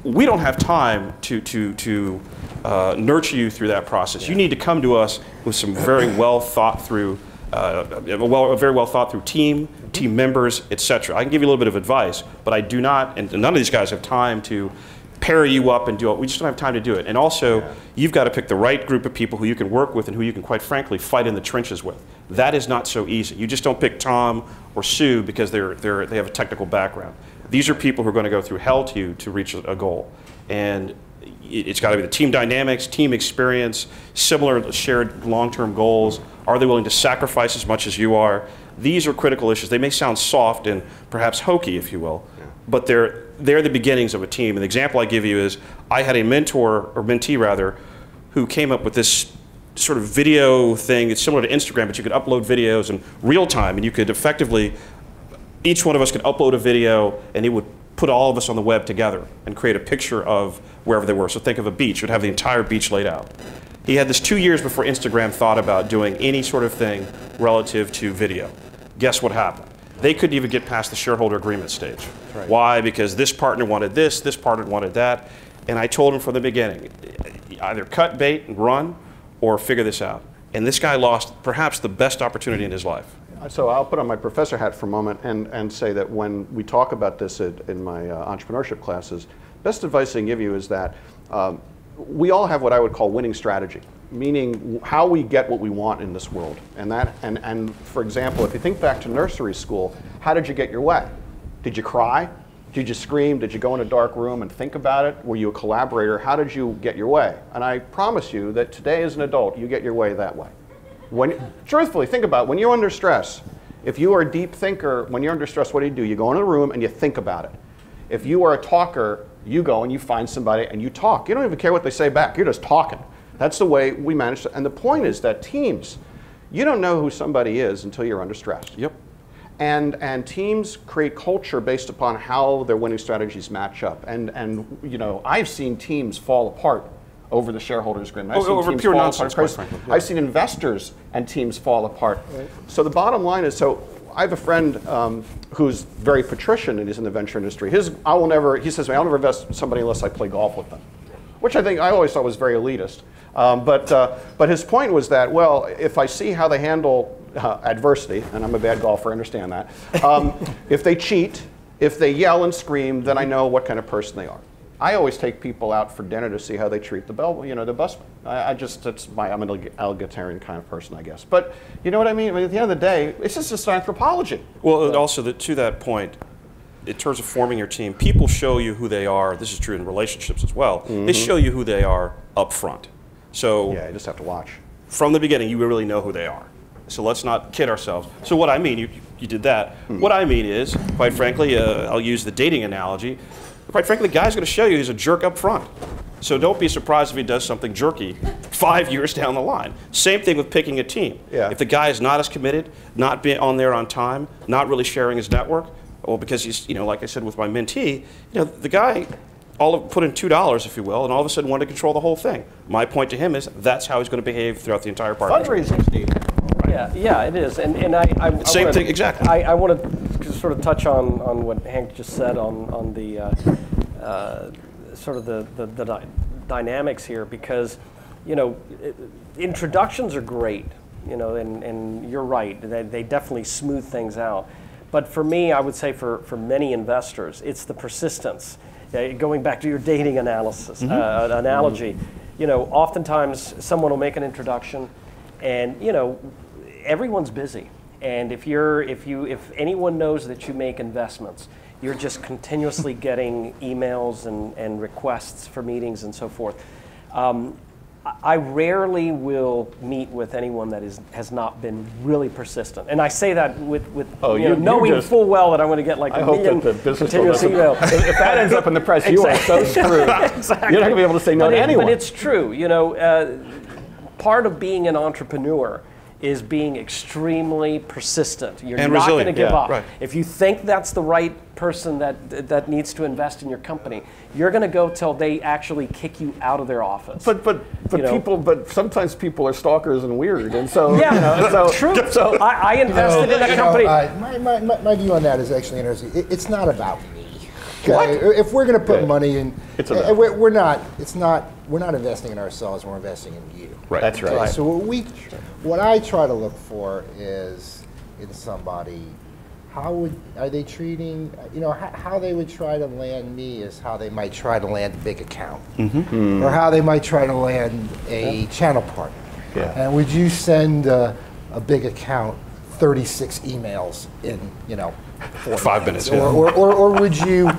[SPEAKER 2] we don't have time to, to, to uh, nurture you through that process. You need to come to us with some very well thought through, uh, a, well, a very well thought through team, team members, etc. I can give you a little bit of advice, but I do not, and none of these guys have time to pair you up and do it. We just don't have time to do it. And also, you've got to pick the right group of people who you can work with and who you can, quite frankly, fight in the trenches with. That is not so easy. You just don't pick Tom or Sue because they're, they're, they have a technical background. These are people who are going to go through hell to you to reach a goal. And it- it's got to be the team dynamics, team experience, similar shared long-term goals. Are they willing to sacrifice as much as you are? These are critical issues. They may sound soft and perhaps hokey, if you will, but they're they're the beginnings of a team. And the example I give you is I had a mentor or mentee rather who came up with this sort of video thing. It's similar to Instagram, but you could upload videos in real time, and you could effectively each one of us could upload a video and it would put all of us on the web together and create a picture of wherever they were. So think of a beach, it would have the entire beach laid out. He had this two years before Instagram thought about doing any sort of thing relative to video. Guess what happened? They couldn't even get past the shareholder agreement stage. Why? Because this partner wanted this, this partner wanted that. And I told him from the beginning either cut bait and run or figure this out. And this guy lost perhaps the best opportunity in his life.
[SPEAKER 1] So I'll put on my professor hat for a moment and, and say that when we talk about this at, in my uh, entrepreneurship classes, best advice I can give you is that um, we all have what I would call winning strategy, meaning how we get what we want in this world. And that, and, and for example, if you think back to nursery school, how did you get your way? Did you cry? Did you scream? Did you go in a dark room and think about it? Were you a collaborator? How did you get your way? And I promise you that today as an adult, you get your way that way. When, truthfully, think about it. when you're under stress. If you are a deep thinker, when you're under stress, what do you do? You go in a room and you think about it. If you are a talker, you go and you find somebody and you talk. You don't even care what they say back. You're just talking. That's the way we manage. To, and the point is that teams, you don't know who somebody is until you're under stress.
[SPEAKER 2] Yep.
[SPEAKER 1] And, and teams create culture based upon how their winning strategies match up. And, and you know, I've seen teams fall apart over the shareholders agreement. I've
[SPEAKER 2] Oh,
[SPEAKER 1] seen
[SPEAKER 2] over
[SPEAKER 1] teams
[SPEAKER 2] pure
[SPEAKER 1] fall
[SPEAKER 2] nonsense,
[SPEAKER 1] apart.
[SPEAKER 2] frankly,
[SPEAKER 1] I've seen investors and teams fall apart. So the bottom line is, so I have a friend um, who's very patrician and he's in the venture industry. His, I will never, he says, I'll never invest in somebody unless I play golf with them, which I think I always thought was very elitist. Um, but, uh, but his point was that, well, if I see how they handle uh, adversity, and I'm a bad golfer, I understand that, um, if they cheat, if they yell and scream, then I know what kind of person they are. I always take people out for dinner to see how they treat the bell, you know, the busman. I, I just, it's my, I'm an egalitarian kind of person, I guess. But you know what I mean? I mean, at the end of the day, it's just just anthropology.
[SPEAKER 2] Well, and also the, to that point, in terms of forming your team, people show you who they are. This is true in relationships as well. They show you who they are up front. So
[SPEAKER 1] Yeah, you just have to watch.
[SPEAKER 2] from the beginning, you really know who they are. So let's not kid ourselves. So what I mean, you, you did that. What I mean is, quite frankly, uh, I'll use the dating analogy. Quite frankly, the guy's going to show you he's a jerk up front. So don't be surprised if he does something jerky five years down the line. Same thing with picking a team.
[SPEAKER 1] Yeah.
[SPEAKER 2] If the guy is not as committed, not being on there on time, not really sharing his network, well, because he's, you know, like I said with my mentee, you know, the guy all of, put in two dollars, if you will, and all of a sudden wanted to control the whole thing. My point to him is that's how he's going to behave throughout the entire partnership.
[SPEAKER 1] Fundraising, Steve.
[SPEAKER 4] Yeah, yeah, it is, and and I, I I
[SPEAKER 2] Same
[SPEAKER 4] wanna-
[SPEAKER 2] thing, exactly.
[SPEAKER 4] I, I want to sort of touch on on what Hank just said on on the uh, uh, sort of the the, the dy- dynamics here because you know it- introductions are great, you know, and and you're right, they they definitely smooth things out, but for me, I would say for for many investors, it's the persistence. Uh, going back to your dating analysis uh, analogy, you know, oftentimes someone will make an introduction and you know everyone's busy and if you're if you if anyone knows that you make investments you're just continuously getting emails and, and requests for meetings and so forth um, I- rarely will meet with anyone that is, has not been really persistent, and I say that with, with
[SPEAKER 6] Oh,
[SPEAKER 4] you know,
[SPEAKER 6] you- you
[SPEAKER 4] knowing
[SPEAKER 6] just-
[SPEAKER 4] full well that I'm going to get like
[SPEAKER 6] I
[SPEAKER 4] a
[SPEAKER 6] hope
[SPEAKER 4] million
[SPEAKER 6] that the business
[SPEAKER 4] continuous emails.
[SPEAKER 6] If that ends up in the press, you are so screwed.
[SPEAKER 4] exactly.
[SPEAKER 6] You're not going to be able to say no
[SPEAKER 4] but
[SPEAKER 6] to
[SPEAKER 4] it-
[SPEAKER 6] anyone.
[SPEAKER 4] But it's true. You know, uh, part of being an entrepreneur is being extremely persistent. You're
[SPEAKER 2] And
[SPEAKER 4] not going to give
[SPEAKER 2] yeah,
[SPEAKER 4] up.
[SPEAKER 2] right.
[SPEAKER 4] If you think that's the right person that that needs to invest in your company, you're going to go till they actually kick you out of their office.
[SPEAKER 6] But but but
[SPEAKER 4] You know.
[SPEAKER 6] people but sometimes people are stalkers and weird and so
[SPEAKER 4] yeah,
[SPEAKER 6] you know, so
[SPEAKER 4] true.
[SPEAKER 6] so
[SPEAKER 4] I, I invested in a
[SPEAKER 5] You know,
[SPEAKER 4] company.
[SPEAKER 5] uh, my, my, my, my view on that is actually interesting. It, it's not about me. Okay? If we're going to put
[SPEAKER 6] Yeah.
[SPEAKER 5] money in,
[SPEAKER 6] It's about-
[SPEAKER 5] we're, we're not. It's not. We're not investing in ourselves. We're investing in you.
[SPEAKER 6] Right. That's right.
[SPEAKER 5] Okay, So what we, what I try to look for is in somebody, how would are they treating? You know, how, how they would try to land me is how they might try to land a big account, or how they might try to land a channel partner.
[SPEAKER 6] Yeah.
[SPEAKER 5] And would you send uh, a big account 36 emails in, you know, four
[SPEAKER 2] Five minutes,
[SPEAKER 5] Or,
[SPEAKER 2] yeah.
[SPEAKER 5] or, or, or would you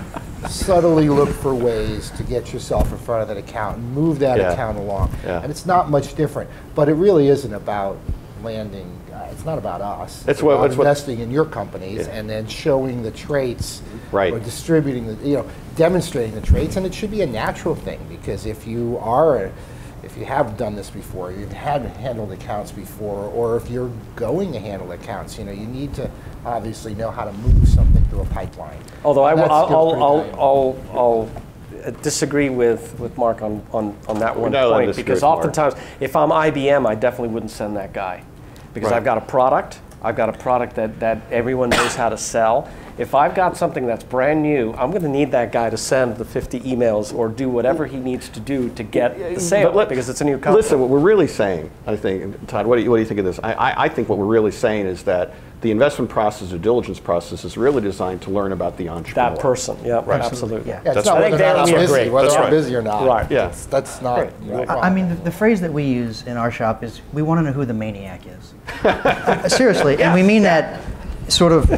[SPEAKER 5] subtly look for ways to get yourself in front of that account and move that
[SPEAKER 6] Yeah.
[SPEAKER 5] account along?
[SPEAKER 6] Yeah.
[SPEAKER 5] And it's not much different, but it really isn't about landing. Uh, it's not about us.
[SPEAKER 6] It's what-
[SPEAKER 5] about
[SPEAKER 6] it's what-
[SPEAKER 5] investing in your companies and then showing the traits,
[SPEAKER 6] Right.
[SPEAKER 5] Or distributing the, you know, demonstrating the traits, and it should be a natural thing because if you are, a, if you have done this before, you've had handled accounts before, or if you're going to handle accounts, you know, you need to obviously know how to move something through a pipeline.
[SPEAKER 4] Although I will, I'll, I'll. I'll, I'll uh, disagree with, with Mark on, on, on that one
[SPEAKER 6] not allowed
[SPEAKER 4] point because
[SPEAKER 6] with Mark.
[SPEAKER 4] oftentimes, if I'm IBM, I definitely wouldn't send that guy because
[SPEAKER 2] Right.
[SPEAKER 4] I've got a product. I've got a product that, that everyone knows how to sell. If I've got something that's brand new, I'm going to need that guy to send the 50 emails or do whatever he needs to do to get the sale
[SPEAKER 6] But let-
[SPEAKER 4] because it's a new company.
[SPEAKER 6] Listen, what we're really saying, I think, Todd, what do you, what do you think of this? I, I, I think what we're really saying is that the investment process, the diligence process, is really designed to learn about the entrepreneur.
[SPEAKER 4] that person, yeah, absolutely.
[SPEAKER 3] Yeah.
[SPEAKER 5] Yeah, it's
[SPEAKER 2] That's
[SPEAKER 5] not
[SPEAKER 2] right.
[SPEAKER 5] whether or not
[SPEAKER 4] I
[SPEAKER 5] I'm
[SPEAKER 4] think
[SPEAKER 5] busy,
[SPEAKER 4] Darren
[SPEAKER 5] whether
[SPEAKER 2] agree.
[SPEAKER 5] I'm
[SPEAKER 2] That's
[SPEAKER 5] busy or not.
[SPEAKER 4] Right.
[SPEAKER 6] Yeah.
[SPEAKER 5] That's, that's not. no
[SPEAKER 3] I- I mean, the, the phrase that we use in our shop is we want to know who the maniac is. Seriously, and we mean that sort of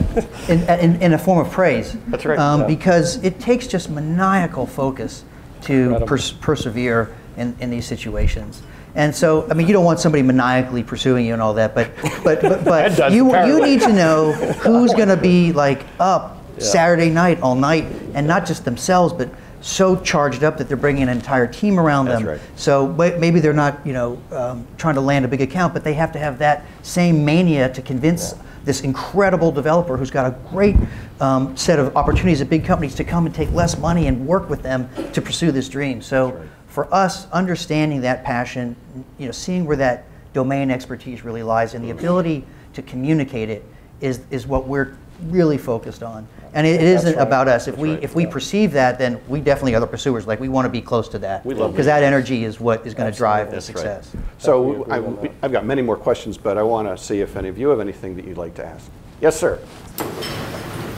[SPEAKER 3] in, in, in a form of praise.
[SPEAKER 6] That's right.
[SPEAKER 3] Um,
[SPEAKER 6] Yeah.
[SPEAKER 3] Because it takes just maniacal focus to pers- persevere in, in these situations. And so, I mean, you don't want somebody maniacally pursuing you and all that, but but but, but
[SPEAKER 6] does,
[SPEAKER 3] you you need to know who's going to be like up Saturday night all night, and not just themselves, but so charged up that they're bringing an entire team around
[SPEAKER 6] That's
[SPEAKER 3] them.
[SPEAKER 6] right.
[SPEAKER 3] So maybe they're not, you know, um, trying to land a big account, but they have to have that same mania to convince this incredible developer who's got a great um, set of opportunities at big companies to come and take less money and work with them to pursue this dream. So for us, understanding that passion, you know, seeing where that domain expertise really lies and the ability to communicate it is, is what we're really focused on. And it, it isn't
[SPEAKER 6] right.
[SPEAKER 3] about us. If we,
[SPEAKER 6] right,
[SPEAKER 3] if we
[SPEAKER 6] yeah.
[SPEAKER 3] perceive that, then we definitely are the pursuers. Like, we want to be close to that.
[SPEAKER 6] We love
[SPEAKER 3] Because that energy is what is going to drive the
[SPEAKER 6] That's right.
[SPEAKER 3] success.
[SPEAKER 1] So I, I've got many more questions, but I want to see if any of you have anything that you'd like to ask. Yes, sir.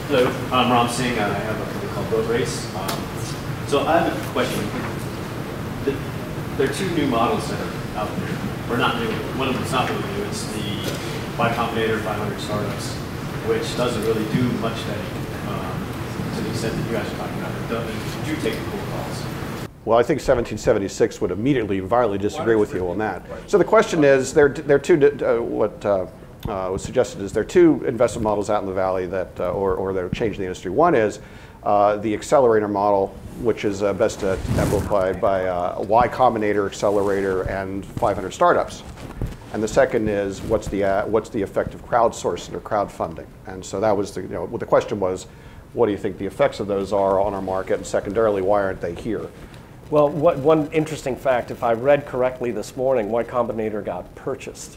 [SPEAKER 8] Hello, I'm Ram Singh. I have a company called Boat Race. Um, so I have a question. The- There are two new models that are out there, or not new. One of them's not really new. It's the Y Combinator 500 startups, which doesn't really do much vetting um, to the extent that you guys are talking about. Doesn't- You take the cold calls.
[SPEAKER 1] Well, I think 1776 would immediately violently disagree with you on that. So the question is, there, there are two, uh, what uh, uh, was suggested is there are two investment models out in the valley that, uh, or, or that are changing the industry. One is uh, the accelerator model, which is uh, best exemplified by uh, Y Combinator accelerator and 500 startups. And the second is what's the uh, what's the effect of crowdsourcing or crowdfunding? And so that was the you know well, the question was, what do you think the effects of those are on our market? And secondarily, why aren't they here?
[SPEAKER 4] Well, what, one interesting fact, if I read correctly this morning, Y Combinator got purchased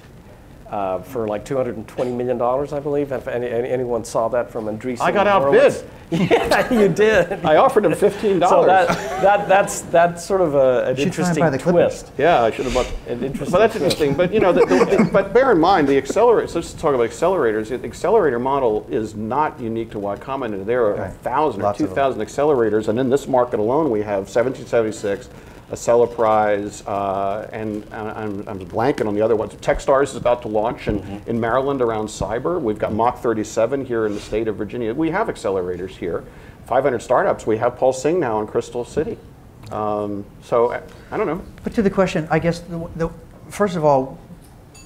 [SPEAKER 4] uh, for like $220 million, I believe. If any, any- anyone saw that from Andreessen
[SPEAKER 1] I got
[SPEAKER 4] Horowitz.
[SPEAKER 1] outbid.
[SPEAKER 4] Yeah, you did.
[SPEAKER 1] I offered him fifteen
[SPEAKER 4] So
[SPEAKER 1] dollars.
[SPEAKER 4] that, that, that's, that's sort of a, an
[SPEAKER 3] should
[SPEAKER 4] interesting
[SPEAKER 3] buy the Clippers.
[SPEAKER 4] twist.
[SPEAKER 1] yeah, I should have bought.
[SPEAKER 4] An interesting
[SPEAKER 1] But that's
[SPEAKER 4] twist.
[SPEAKER 1] interesting. But you know, the, the, but bear in mind the accelerator. So let's talk about accelerators. The accelerator model is not unique to Y Combinator. There are a
[SPEAKER 3] Right.
[SPEAKER 1] thousand or
[SPEAKER 3] Lots
[SPEAKER 1] two
[SPEAKER 3] of
[SPEAKER 1] accelerators, and in this market alone, we have 1776. Acceleprise, uh, and, and I'm, I'm blanking on the other ones. Techstars is about to launch in,
[SPEAKER 3] Mm-hmm.
[SPEAKER 1] in Maryland around cyber. We've got Mach 37 here in the state of Virginia. We have accelerators here. 500 startups. We have Paul Singh now in Crystal City. Um, so I, I don't know.
[SPEAKER 3] But to the question, I guess, the, the, first of all,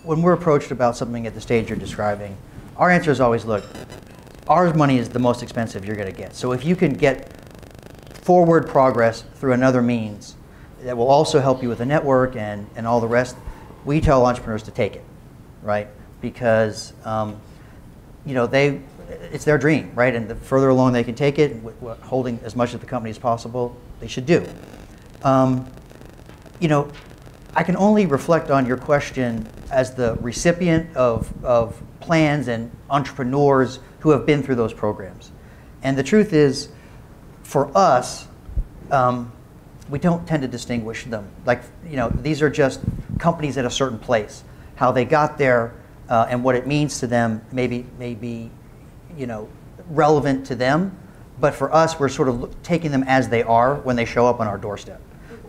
[SPEAKER 3] when we're approached about something at the stage you're describing, our answer is always, look, our money is the most expensive you're going to get. So if you can get forward progress through another means that will also help you with the network and, and all the rest, we tell entrepreneurs to take it, right? Because, um, you know, they, it's their dream, right? And the further along they can take it, holding as much of the company as possible, they should do. Um, you know, I can only reflect on your question as the recipient of, of plans and entrepreneurs who have been through those programs. And the truth is, for us, um, we don't tend to distinguish them. Like, you know, these are just companies at a certain place. How they got there uh, and what it means to them maybe may be, you know, relevant to them. But for us, we're sort of taking them as they are when they show up on our doorstep,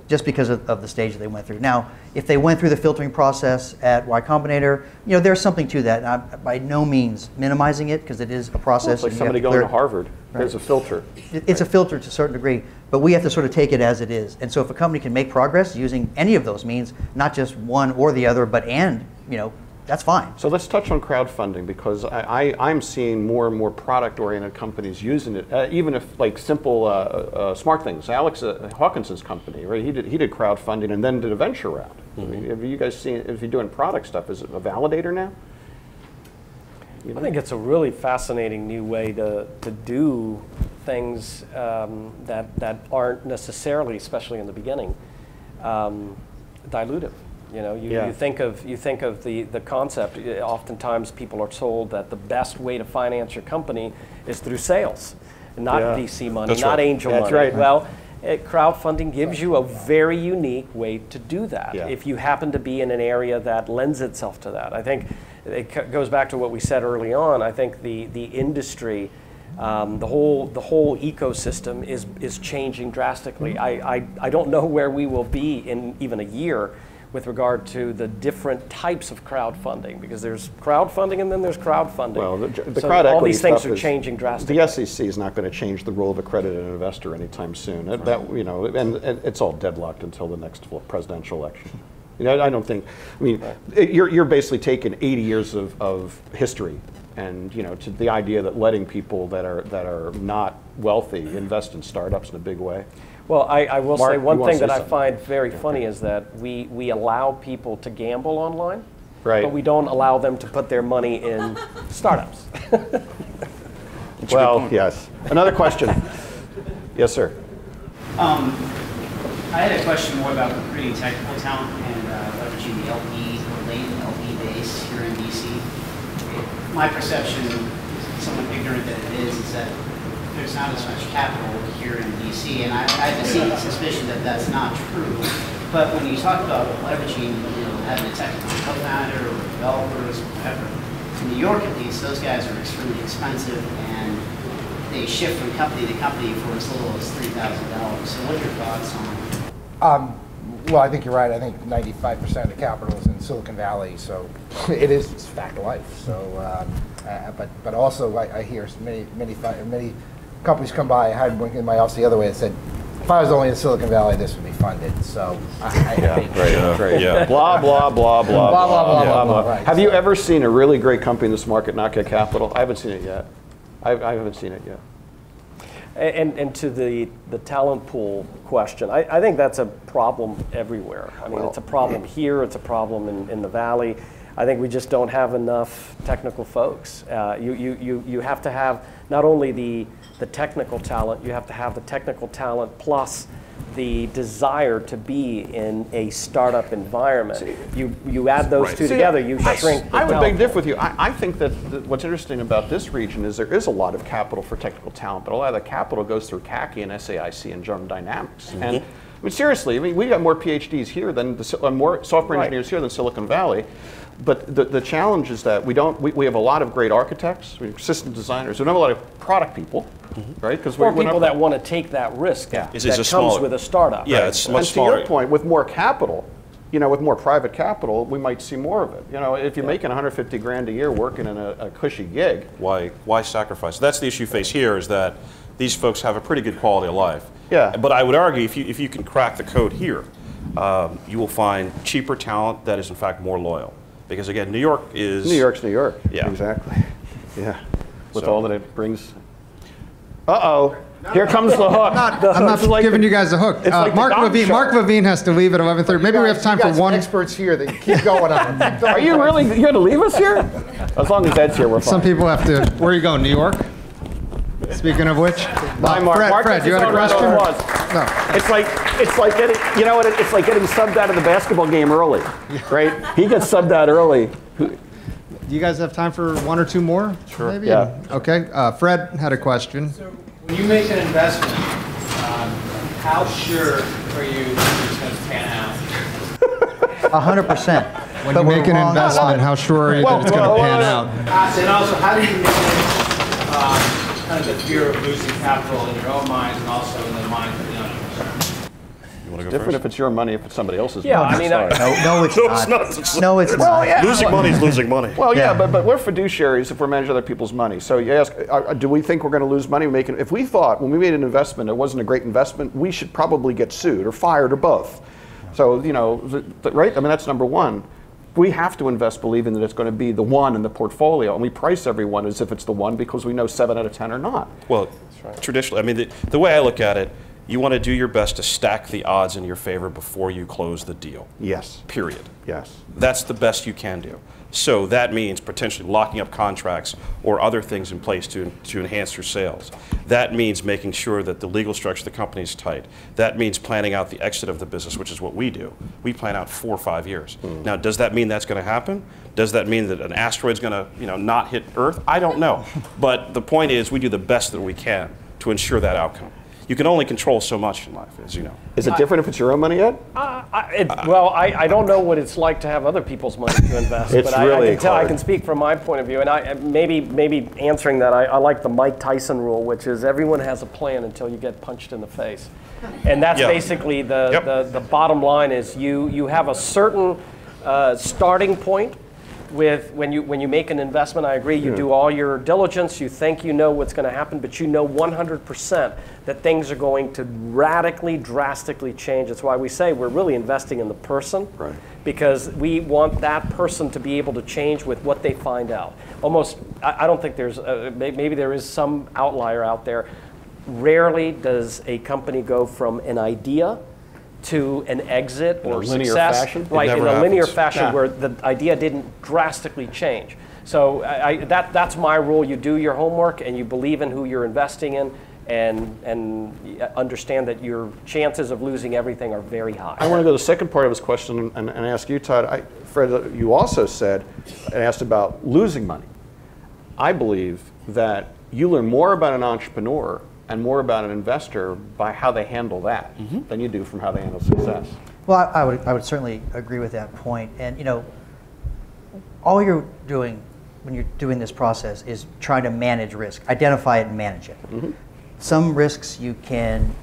[SPEAKER 3] just because of, of the stage that they went through. Now, if they went through the filtering process at Y Combinator, you know, there's something to that. I'm by no means minimizing it because it is a process.
[SPEAKER 1] It's like
[SPEAKER 3] and you have
[SPEAKER 1] somebody going to. Harvard. There's a filter.
[SPEAKER 3] It- It's a filter to a certain degree, but we have to sort of take it as it is. And so if a company can make progress using any of those means, not just one or the other, but and, you know, that's fine.
[SPEAKER 1] So let's touch on crowdfunding because I, I, I'm seeing more and more product-oriented companies using it, uh, even if like simple uh, uh, SmartThings. Alex uh, Hawkinson's company, right? He did he did crowdfunding and then did a venture round. I mean, have you guys seen? If you're doing product stuff, is it a validator now?
[SPEAKER 4] I think it's a really fascinating new way to, to do things um, that, that aren't necessarily, especially in the beginning, um, dilutive. You know, you,
[SPEAKER 1] Yeah.
[SPEAKER 4] you think of you think of the, the concept. uh, Oftentimes, people are told that the best way to finance your company is through sales, not
[SPEAKER 1] Yeah.
[SPEAKER 4] VC money,
[SPEAKER 1] That's
[SPEAKER 4] not
[SPEAKER 1] right.
[SPEAKER 4] angel
[SPEAKER 1] That's
[SPEAKER 4] money.
[SPEAKER 1] right.
[SPEAKER 4] Well, uh, crowdfunding gives you a very unique way to do that.
[SPEAKER 1] Yeah.
[SPEAKER 4] If you happen to be in an area that lends itself to that, I think it co- goes back to what we said early on. I think the the industry. Um, the whole the whole ecosystem is is changing drastically. I, I I don't know where we will be in even a year with regard to the different types of crowdfunding because there's crowdfunding and then there's crowdfunding.
[SPEAKER 1] Well, the, the
[SPEAKER 4] So
[SPEAKER 1] crowd
[SPEAKER 4] all
[SPEAKER 1] equity
[SPEAKER 4] these things are
[SPEAKER 1] is-
[SPEAKER 4] changing drastically.
[SPEAKER 1] The SEC is not going to change the role of accredited investor anytime soon. That, that, you know, and, and it's all deadlocked until the next presidential election. You know, I don't think. I mean, it- you're you're basically taking 80 years of, of history, and you know, to the idea that letting people that are that are not wealthy invest in startups in a big way.
[SPEAKER 4] Well, I, I will
[SPEAKER 1] Mark,
[SPEAKER 4] say one thing
[SPEAKER 1] say
[SPEAKER 4] that I find very funny is that we, we allow people to gamble online,
[SPEAKER 1] Right.
[SPEAKER 4] but we don't allow them to put their money in startups.
[SPEAKER 1] Well, yes. Another question. yes, sir.
[SPEAKER 9] Um, I had a question more about recruiting technical talent and uh, leveraging the LP or latent LP base here in DC. My perception someone ignorant that it is, is that there's not as much capital here in DC, and I, I have a sneaking suspicion that that's not true. But when you talk about leveraging, you know, having a technical co-founder or developers, or whatever, in New York at least, those guys are extremely expensive and they shift from company to company for as little as three thousand dollars. So what are your thoughts on?
[SPEAKER 5] Um, well, I think you're right. I think 95% of capital is in Silicon Valley, so it is it's fact life. So, um, uh, but but also I, I hear many many fi- many companies come by. I had one in my office the other way that said, if I was only in Silicon Valley, this would be funded. So I, I think
[SPEAKER 1] Great, great.
[SPEAKER 2] Yeah.
[SPEAKER 1] Blah, blah, blah, blah,
[SPEAKER 5] Blah, blah, blah, blah, blah, right.
[SPEAKER 1] Have you ever seen a really great company in this market not get capital? I haven't seen it yet. I, I haven't seen it yet.
[SPEAKER 4] And, and to the, the talent pool question, I, I think that's a problem everywhere. I mean, it's a problem here, it's a problem in, in the valley. I think we just don't have enough technical folks. Uh, you, you, you, you have to have not only the, the technical talent, you have to have the technical talent plus the desire to be in a startup environment. You, you add those
[SPEAKER 2] Right.
[SPEAKER 4] two
[SPEAKER 1] See,
[SPEAKER 4] together, you
[SPEAKER 1] I-
[SPEAKER 4] shrink the
[SPEAKER 1] I would beg diff
[SPEAKER 4] pool.
[SPEAKER 1] with you. I, I think that th- what's interesting about this region is there is a lot of capital for technical talent, but a lot of the capital goes through CACI and SAIC and General Dynamics.
[SPEAKER 4] Mm-hmm.
[SPEAKER 1] And I mean, seriously, I mean, we got more PhDs here than the, uh, more software
[SPEAKER 4] Right.
[SPEAKER 1] engineers here than Silicon Valley. But the, the challenge is that we don't. We, we have a lot of great architects, we have system designers. We don't have a lot of product people, right? Because
[SPEAKER 4] Or people that want to take that risk
[SPEAKER 1] Yeah.
[SPEAKER 2] It's-
[SPEAKER 4] that
[SPEAKER 2] a
[SPEAKER 4] comes
[SPEAKER 2] smaller-
[SPEAKER 4] with a startup.
[SPEAKER 2] Yeah, it's much
[SPEAKER 1] and to your point, with more capital, you know, with more private capital, we might see more of it. You know, if you're making 150 grand a year working in a, a cushy gig,
[SPEAKER 2] Why, why sacrifice? That's the issue you face here is that these folks have a pretty good quality of life.
[SPEAKER 1] Yeah.
[SPEAKER 2] But I would argue if you, if you can crack the code here, um, you will find cheaper talent that is in fact more loyal. Because again, New York is.
[SPEAKER 1] New York's New York.
[SPEAKER 2] Yeah.
[SPEAKER 1] Exactly. Yeah. With
[SPEAKER 2] So-
[SPEAKER 1] all that it brings. Uh oh. Here comes the hook.
[SPEAKER 10] not,
[SPEAKER 1] The
[SPEAKER 10] I'm not
[SPEAKER 1] like
[SPEAKER 10] giving
[SPEAKER 1] the-
[SPEAKER 10] you guys a hook. Uh,
[SPEAKER 1] like
[SPEAKER 10] Mark Levine. Mark Levine has to leave at 11:30. Maybe we have time
[SPEAKER 5] you
[SPEAKER 10] for
[SPEAKER 5] guys
[SPEAKER 10] one.
[SPEAKER 5] experts here that keep going on. Going
[SPEAKER 1] Are you really? You're gonna leave us here? As long as Ed's here, we're fine.
[SPEAKER 10] Some people have to. Where are you going? New York. Speaking of which,
[SPEAKER 1] Hi, Mark.
[SPEAKER 10] Fred.
[SPEAKER 1] Mark
[SPEAKER 10] Fred, you had a
[SPEAKER 1] own round of
[SPEAKER 10] question? No.
[SPEAKER 1] It's like it's like getting you know what it's like getting subbed out of the basketball game early, right? He gets subbed out early.
[SPEAKER 10] Do you guys have time for one or two more? Sure. Maybe.
[SPEAKER 1] Yeah.
[SPEAKER 10] Okay. Uh, Fred had a question.
[SPEAKER 11] So When you make an investment, um, how sure are you that it's going to pan out?
[SPEAKER 3] A hundred percent.
[SPEAKER 10] When you make an investment, how sure are you that it's going to pan out?
[SPEAKER 11] Uh, and also, how do you manage um, kind of the fear of losing capital in your own minds and also in the minds of the owners?
[SPEAKER 2] You want to go
[SPEAKER 1] Different
[SPEAKER 2] first?
[SPEAKER 1] if it's your money, if it's somebody else's
[SPEAKER 4] Yeah,
[SPEAKER 1] money.
[SPEAKER 4] I mean, I-
[SPEAKER 3] No, no, it's
[SPEAKER 2] No, it's
[SPEAKER 3] not.
[SPEAKER 2] not. It's-
[SPEAKER 3] No, it's not.
[SPEAKER 2] Losing money is losing money.
[SPEAKER 1] Well, yeah,
[SPEAKER 3] Yeah.
[SPEAKER 1] but, but we're fiduciaries if we're managing other people's money. So you ask, uh, do we think we're going to lose money making? If we thought when we made an investment it wasn't a great investment, we should probably get sued or fired or both. So you know, th- th- right? I mean, that's number one. We have to invest believing that it's going to be the one in the portfolio, and we price everyone as if it's the one because we know seven out of ten are not.
[SPEAKER 2] Well, traditionally, I mean, the, the way I look at it, you want to do your best to stack the odds in your favor before you close the deal.
[SPEAKER 1] Yes.
[SPEAKER 2] Period.
[SPEAKER 1] Yes.
[SPEAKER 2] That's the best you can do. So that means potentially locking up contracts or other things in place to, to enhance your sales. That means making sure that the legal structure of the company is tight. That means planning out the exit of the business, which is what we do. We plan out four or five years. Hmm. Now, does that mean that's going to happen? Does that mean that an asteroid's going to, you know, not hit Earth? I don't know. but the point is, we do the best that we can to ensure that outcome. You can only control so much in life, as you know.
[SPEAKER 1] Is it different if it's your own money, Ed?
[SPEAKER 4] I, it, well, I, I don't know what it's like to have other people's money to invest,
[SPEAKER 1] It's
[SPEAKER 4] but I,
[SPEAKER 1] really
[SPEAKER 4] I can tell I can speak from my point of view, and I maybe maybe answering that I, I like the Mike Tyson rule, which is everyone has a plan until you get punched in the face, and that's
[SPEAKER 2] Yeah.
[SPEAKER 4] basically the,
[SPEAKER 2] Yep.
[SPEAKER 4] the the bottom line is you you have a certain uh, starting point with when you when you make an investment i agree you do all your diligence you think you know what's going to happen but you know 100% that things are going to radically drastically change. That's why we say we're really investing in the person
[SPEAKER 1] Right.
[SPEAKER 4] because we want that person to be able to change with what they find out. Almost i, I don't think there's uh, may- maybe there is some outlier out there. Rarely does a company go from an idea to an exit
[SPEAKER 1] In a
[SPEAKER 4] or
[SPEAKER 1] linear
[SPEAKER 4] success
[SPEAKER 1] fashion? It
[SPEAKER 4] right in
[SPEAKER 2] never
[SPEAKER 4] a linear fashion
[SPEAKER 1] Yeah.
[SPEAKER 4] where the idea didn't drastically change. So I, I, that, that's my rule. You do your homework and you believe in who you're investing in and, and understand that your chances of losing everything are very high.
[SPEAKER 1] I want to go to the second part of his question and, and ask you, Todd. I, Fred, you also said and asked about losing money. I believe that you learn more about an entrepreneur and more about an investor by how they handle that mm-hmm. than you do from how they handle success.
[SPEAKER 3] Well, I, I would, I would certainly agree with that point. And, you know, all you're doing when you're doing this process is trying to manage risk, identify it and manage it. Mm-hmm. Some risks you can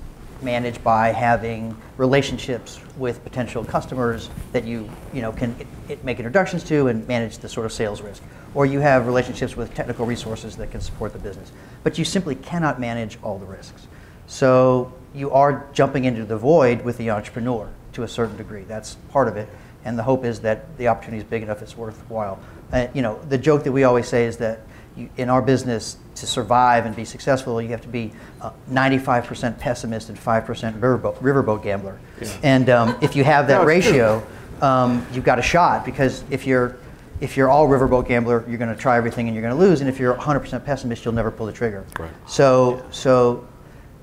[SPEAKER 3] manage by having relationships with potential customers that you, you know, can i- i- make introductions to and manage the sort of sales risk. Or you have relationships with technical resources that can support the business. But you simply cannot manage all the risks. So you are jumping into the void with the entrepreneur to a certain degree. That's part of it. And the hope is that the opportunity is big enough it's worthwhile. Uh, you know, the joke that we always say is that you, in our business, to survive and be successful, you have to be uh, 95% pessimist and 5% riverboat, riverboat gambler. And um, if you have that
[SPEAKER 1] No,
[SPEAKER 3] ratio, um, you've got a shot because if you're if you're all riverboat gambler, you're going to try everything and you're going to lose. And if you're 100% pessimist, you'll never pull the trigger.
[SPEAKER 2] Right.
[SPEAKER 3] So, so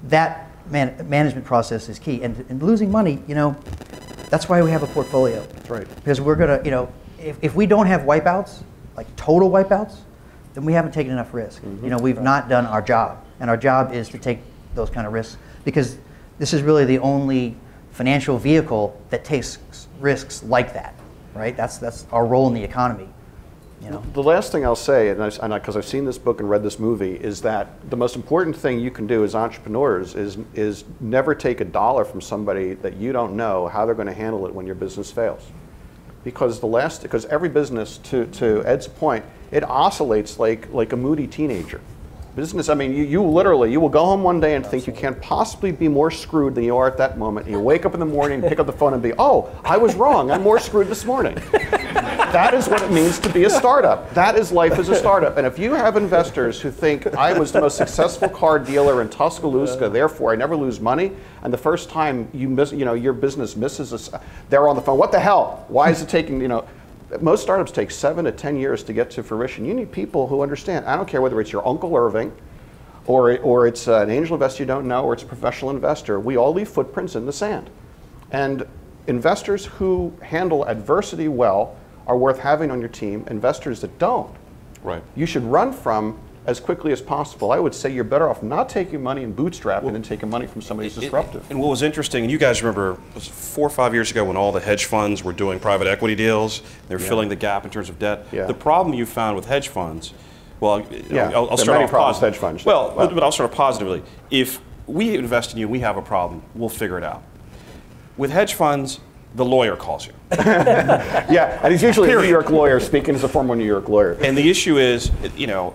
[SPEAKER 3] that man, management process is key. And, and losing money, you know, that's why we have a portfolio. That's
[SPEAKER 1] right.
[SPEAKER 3] Because we're going to, you know, if, if we don't have wipeouts, like total wipeouts, then we haven't taken enough risk. Mm-hmm. You know, we've not done our job. And our job is to take those kind of risks because this is really the only financial vehicle that takes risks like that, right? That's, that's our role in the economy. You know?
[SPEAKER 1] The last thing I'll say, and because I, 'cause I've seen this book and read this movie, is that the most important thing you can do as entrepreneurs is, is never take a dollar from somebody that you don't know how they're going to handle it when your business fails. Because the last, because every business, to, to Ed's point, it oscillates like, like a moody teenager. Business, I mean, you, you literally, you will go home one day and think you can't possibly be more screwed than you are at that moment. And you wake up in the morning, pick up the phone and be, oh, I was wrong. I'm more screwed this morning. That is what it means to be a startup. That is life as a startup. And if you have investors who think I was the most successful car dealer in Tuscaloosa, therefore I never lose money, and the first time you miss, you know, your business misses, a they're on the phone. What the hell? Why is it taking, you know? Most startups take seven to ten years to get to fruition. You need people who understand. I don't care whether it's your Uncle Irving, or, or it's uh, an angel investor you don't know, or it's a professional investor. We all leave footprints in the sand. And investors who handle adversity well are worth having on your team. Investors that don't,
[SPEAKER 2] Right.
[SPEAKER 1] you should run from as quickly as possible. I would say you're better off not taking money and bootstrapping than taking money from somebody who's disruptive.
[SPEAKER 2] And what was interesting, and you guys remember, it was four or five years ago when all the hedge funds were doing private equity deals, they were filling the gap in terms of debt.
[SPEAKER 1] Yeah.
[SPEAKER 2] The problem you found with hedge funds, well,
[SPEAKER 1] Yeah,
[SPEAKER 2] I'll, I'll start
[SPEAKER 1] many
[SPEAKER 2] off positive.
[SPEAKER 1] hedge funds.
[SPEAKER 2] Well,
[SPEAKER 1] Well-
[SPEAKER 2] but, I'll start off positively. If we invest in you, we have a problem, we'll figure it out. With hedge funds, the lawyer calls you.
[SPEAKER 1] yeah, and he's usually a New York lawyer speaking as a former New York lawyer.
[SPEAKER 2] And the issue is, you know,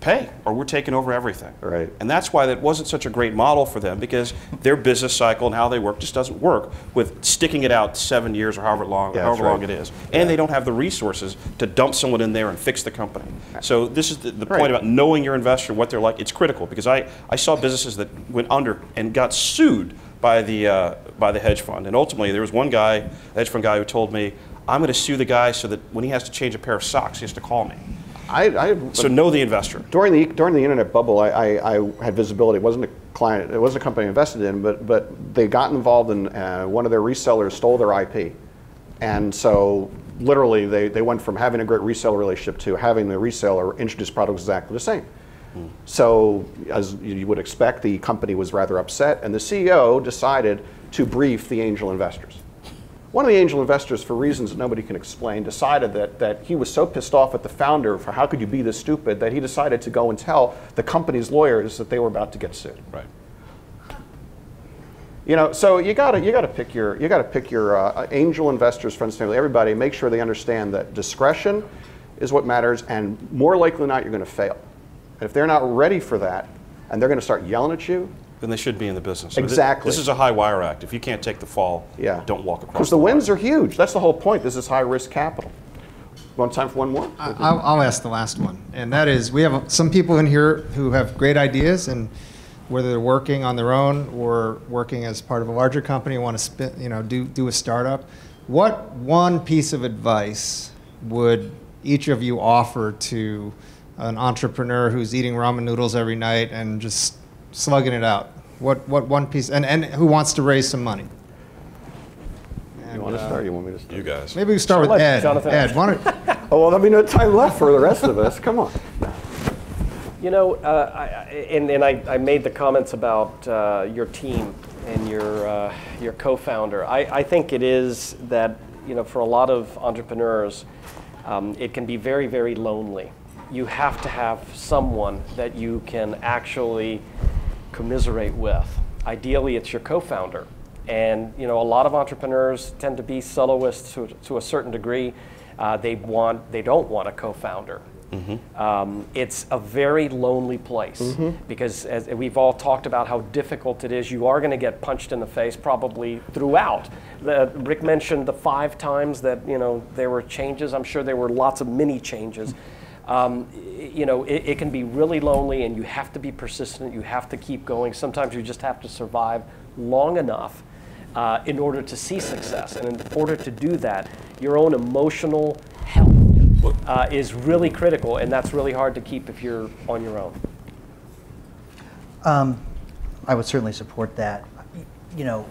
[SPEAKER 2] pay or we're taking over everything.
[SPEAKER 1] Right.
[SPEAKER 2] And that's why that wasn't such a great model for them because their business cycle and how they work just doesn't work with sticking it out seven years or however long,
[SPEAKER 1] Yeah,
[SPEAKER 2] however
[SPEAKER 1] that's
[SPEAKER 2] long
[SPEAKER 1] right.
[SPEAKER 2] it is. And they don't have the resources to dump someone in there and fix the company. So this is the, the
[SPEAKER 1] Right.
[SPEAKER 2] point about knowing your investor, what they're like. It's critical because I, I saw businesses that went under and got sued by the, uh, by the hedge fund. And ultimately, there was one guy, hedge fund guy, who told me, I'm going to sue the guy so that when he has to change a pair of socks, he has to call me.
[SPEAKER 1] I, I,
[SPEAKER 2] So know the investor.
[SPEAKER 1] during the during the internet bubble, I, I, I had visibility. It wasn't a client. It wasn't a company I invested in, but but they got involved in uh, one of their resellers stole their IP, and so literally they, they went from having a great reseller relationship to having the reseller introduce products exactly the same. So as you would expect, the company was rather upset, and the CEO decided to brief the angel investors. One of the angel investors, for reasons that nobody can explain, decided that, that he was so pissed off at the founder for how could you be this stupid that he decided to go and tell the company's lawyers that they were about to get sued.
[SPEAKER 2] Right.
[SPEAKER 1] You know, so you gotta you gotta pick your you gotta pick your uh, angel investors, friends, family, everybody. Make sure they understand that discretion is what matters, and more likely than not, you're going to fail. And if they're not ready for that, and they're going to start yelling at you,
[SPEAKER 2] Then they should be in the business.
[SPEAKER 1] Exactly.
[SPEAKER 2] This is a high wire act. If you can't take the fall,
[SPEAKER 1] yeah,
[SPEAKER 2] don't walk across.
[SPEAKER 1] Because the
[SPEAKER 2] wire.
[SPEAKER 1] wins are huge. That's the whole point. This is high risk capital. Want time for one more?
[SPEAKER 10] I- I'll, I'll ask the last one, and that is, we have some people in here who have great ideas, and whether they're working on their own or working as part of a larger company, want to spin, you know, do do a startup. What one piece of advice would each of you offer to an entrepreneur who's eating ramen noodles every night and just slugging it out? What what one piece, and and who wants to raise some money?
[SPEAKER 1] You want to start? You want me to start?
[SPEAKER 2] You guys.
[SPEAKER 10] Maybe we start with
[SPEAKER 4] Let
[SPEAKER 10] Ed.
[SPEAKER 4] Jonathan
[SPEAKER 10] Ed, why don't,
[SPEAKER 1] Oh well, there'll be no time left for the rest of us. Come on.
[SPEAKER 4] You know, uh, I, I- and, and I, I made the comments about uh, your team and your, uh, your co-founder. I, I think it is that, you know, for a lot of entrepreneurs, um, it can be very, very lonely. You have to have someone that you can actually commiserate with. Ideally, it's your co-founder. And you know, a lot of entrepreneurs tend to be soloists to, to a certain degree. Uh, they want, they don't want a co-founder. Um, it's a very lonely place because, as we've all talked about, how difficult it is. You are going to get punched in the face probably throughout. The, Rick mentioned the five times that you know there were changes. I'm sure there were lots of mini changes. Um, you know, it, it can be really lonely, and you have to be persistent. You have to keep going. Sometimes you just have to survive long enough uh, in order to see success. And in order to do that, your own emotional health uh, is really critical, and that's really hard to keep if you're on your own.
[SPEAKER 3] Um, I would certainly support that. You know,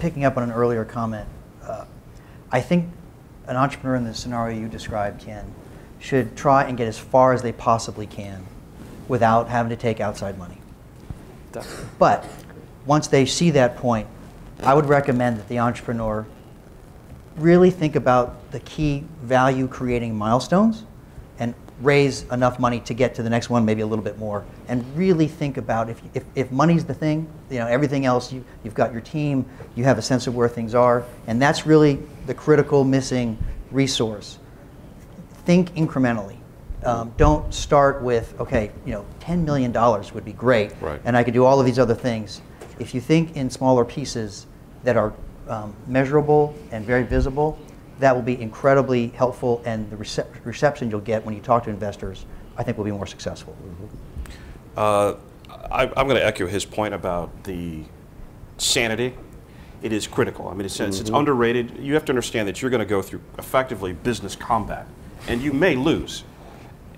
[SPEAKER 3] picking up on an earlier comment, uh, I think an entrepreneur in the scenario you described, Ken, should try and get as far as they possibly can without having to take outside money.
[SPEAKER 4] Definitely.
[SPEAKER 3] But once they see that point, I would recommend that the entrepreneur really think about the key value creating milestones and raise enough money to get to the next one, maybe a little bit more. And really think about if, if, if money's the thing, you know, everything else, you, you've got your team, you have a sense of where things are, and that's really the critical missing resource think incrementally. Um, don't start with, okay, you know, $10 million would be great,
[SPEAKER 2] Right.
[SPEAKER 3] and I could do all of these other things. If you think in smaller pieces that are um, measurable and very visible, that will be incredibly helpful, and the recep- reception you'll get when you talk to investors, I think, will be more successful.
[SPEAKER 2] Uh, I, I'm going to echo his point about the sanity. It is critical. I mean, it's, it's, it's underrated. You have to understand that you're going to go through effectively business combat, and you may lose.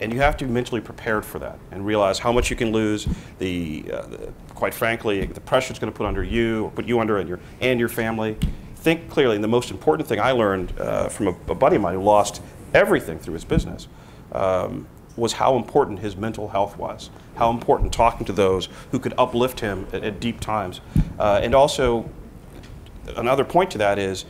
[SPEAKER 2] And you have to be mentally prepared for that and realize how much you can lose. The, uh, the quite frankly, the pressure it's going to put under you, or put you under, and your and your family. Think clearly. And the most important thing I learned uh, from a, a buddy of mine who lost everything through his business um, was how important his mental health was. How important talking to those who could uplift him at, at deep times, uh, and also another point to that is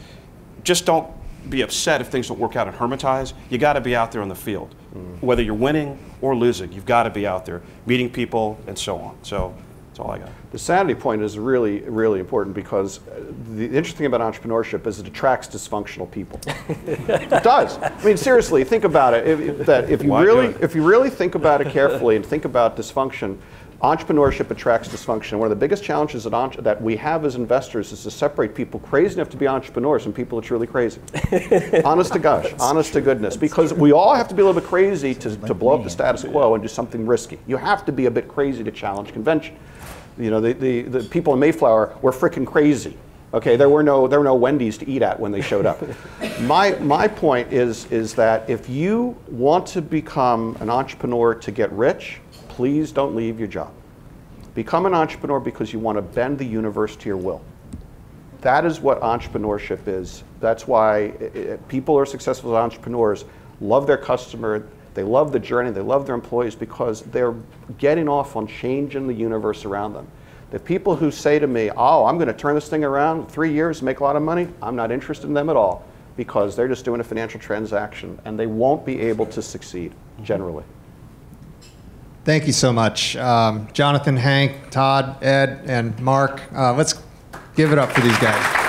[SPEAKER 2] just don't be upset if things don't work out and hermitize. You got to be out there on the field. Mm. Whether you're winning or losing, you've got to be out there meeting people and so on. So that's all I got.
[SPEAKER 1] The sanity point is really, really important because the interesting thing about entrepreneurship is it attracts dysfunctional people. it does. I mean, seriously, think about it. If, if- that if you
[SPEAKER 2] Why
[SPEAKER 1] really, if you really think about it carefully and think about dysfunction, entrepreneurship attracts dysfunction. One of the biggest challenges that, that we have as investors is to separate people crazy enough to be entrepreneurs from people that are truly crazy. honest to gosh, honest to goodness, because we all have to be a little bit crazy to, to blow up the status quo and do something risky. You have to be a bit crazy to challenge convention. You know, the, the, the people in Mayflower were freaking crazy. Okay, there were no there were no Wendy's to eat at when they showed up. my my point is is that if you want to become an entrepreneur to get rich, please don't leave your job. Become an entrepreneur because you want to bend the universe to your will. That is what entrepreneurship is. That's why i- i- people are successful as entrepreneurs, love their customer, they love the journey, they love their employees because they're getting off on changing the universe around them. The people who say to me, oh, I'm going to turn this thing around three years, make a lot of money, I'm not interested in them at all because they're just doing a financial transaction and they won't be able to succeed generally.
[SPEAKER 10] Thank you so much. Um, Jonathan, Hank, Todd, Ed, and Mark. Uh, let's give it up for these guys.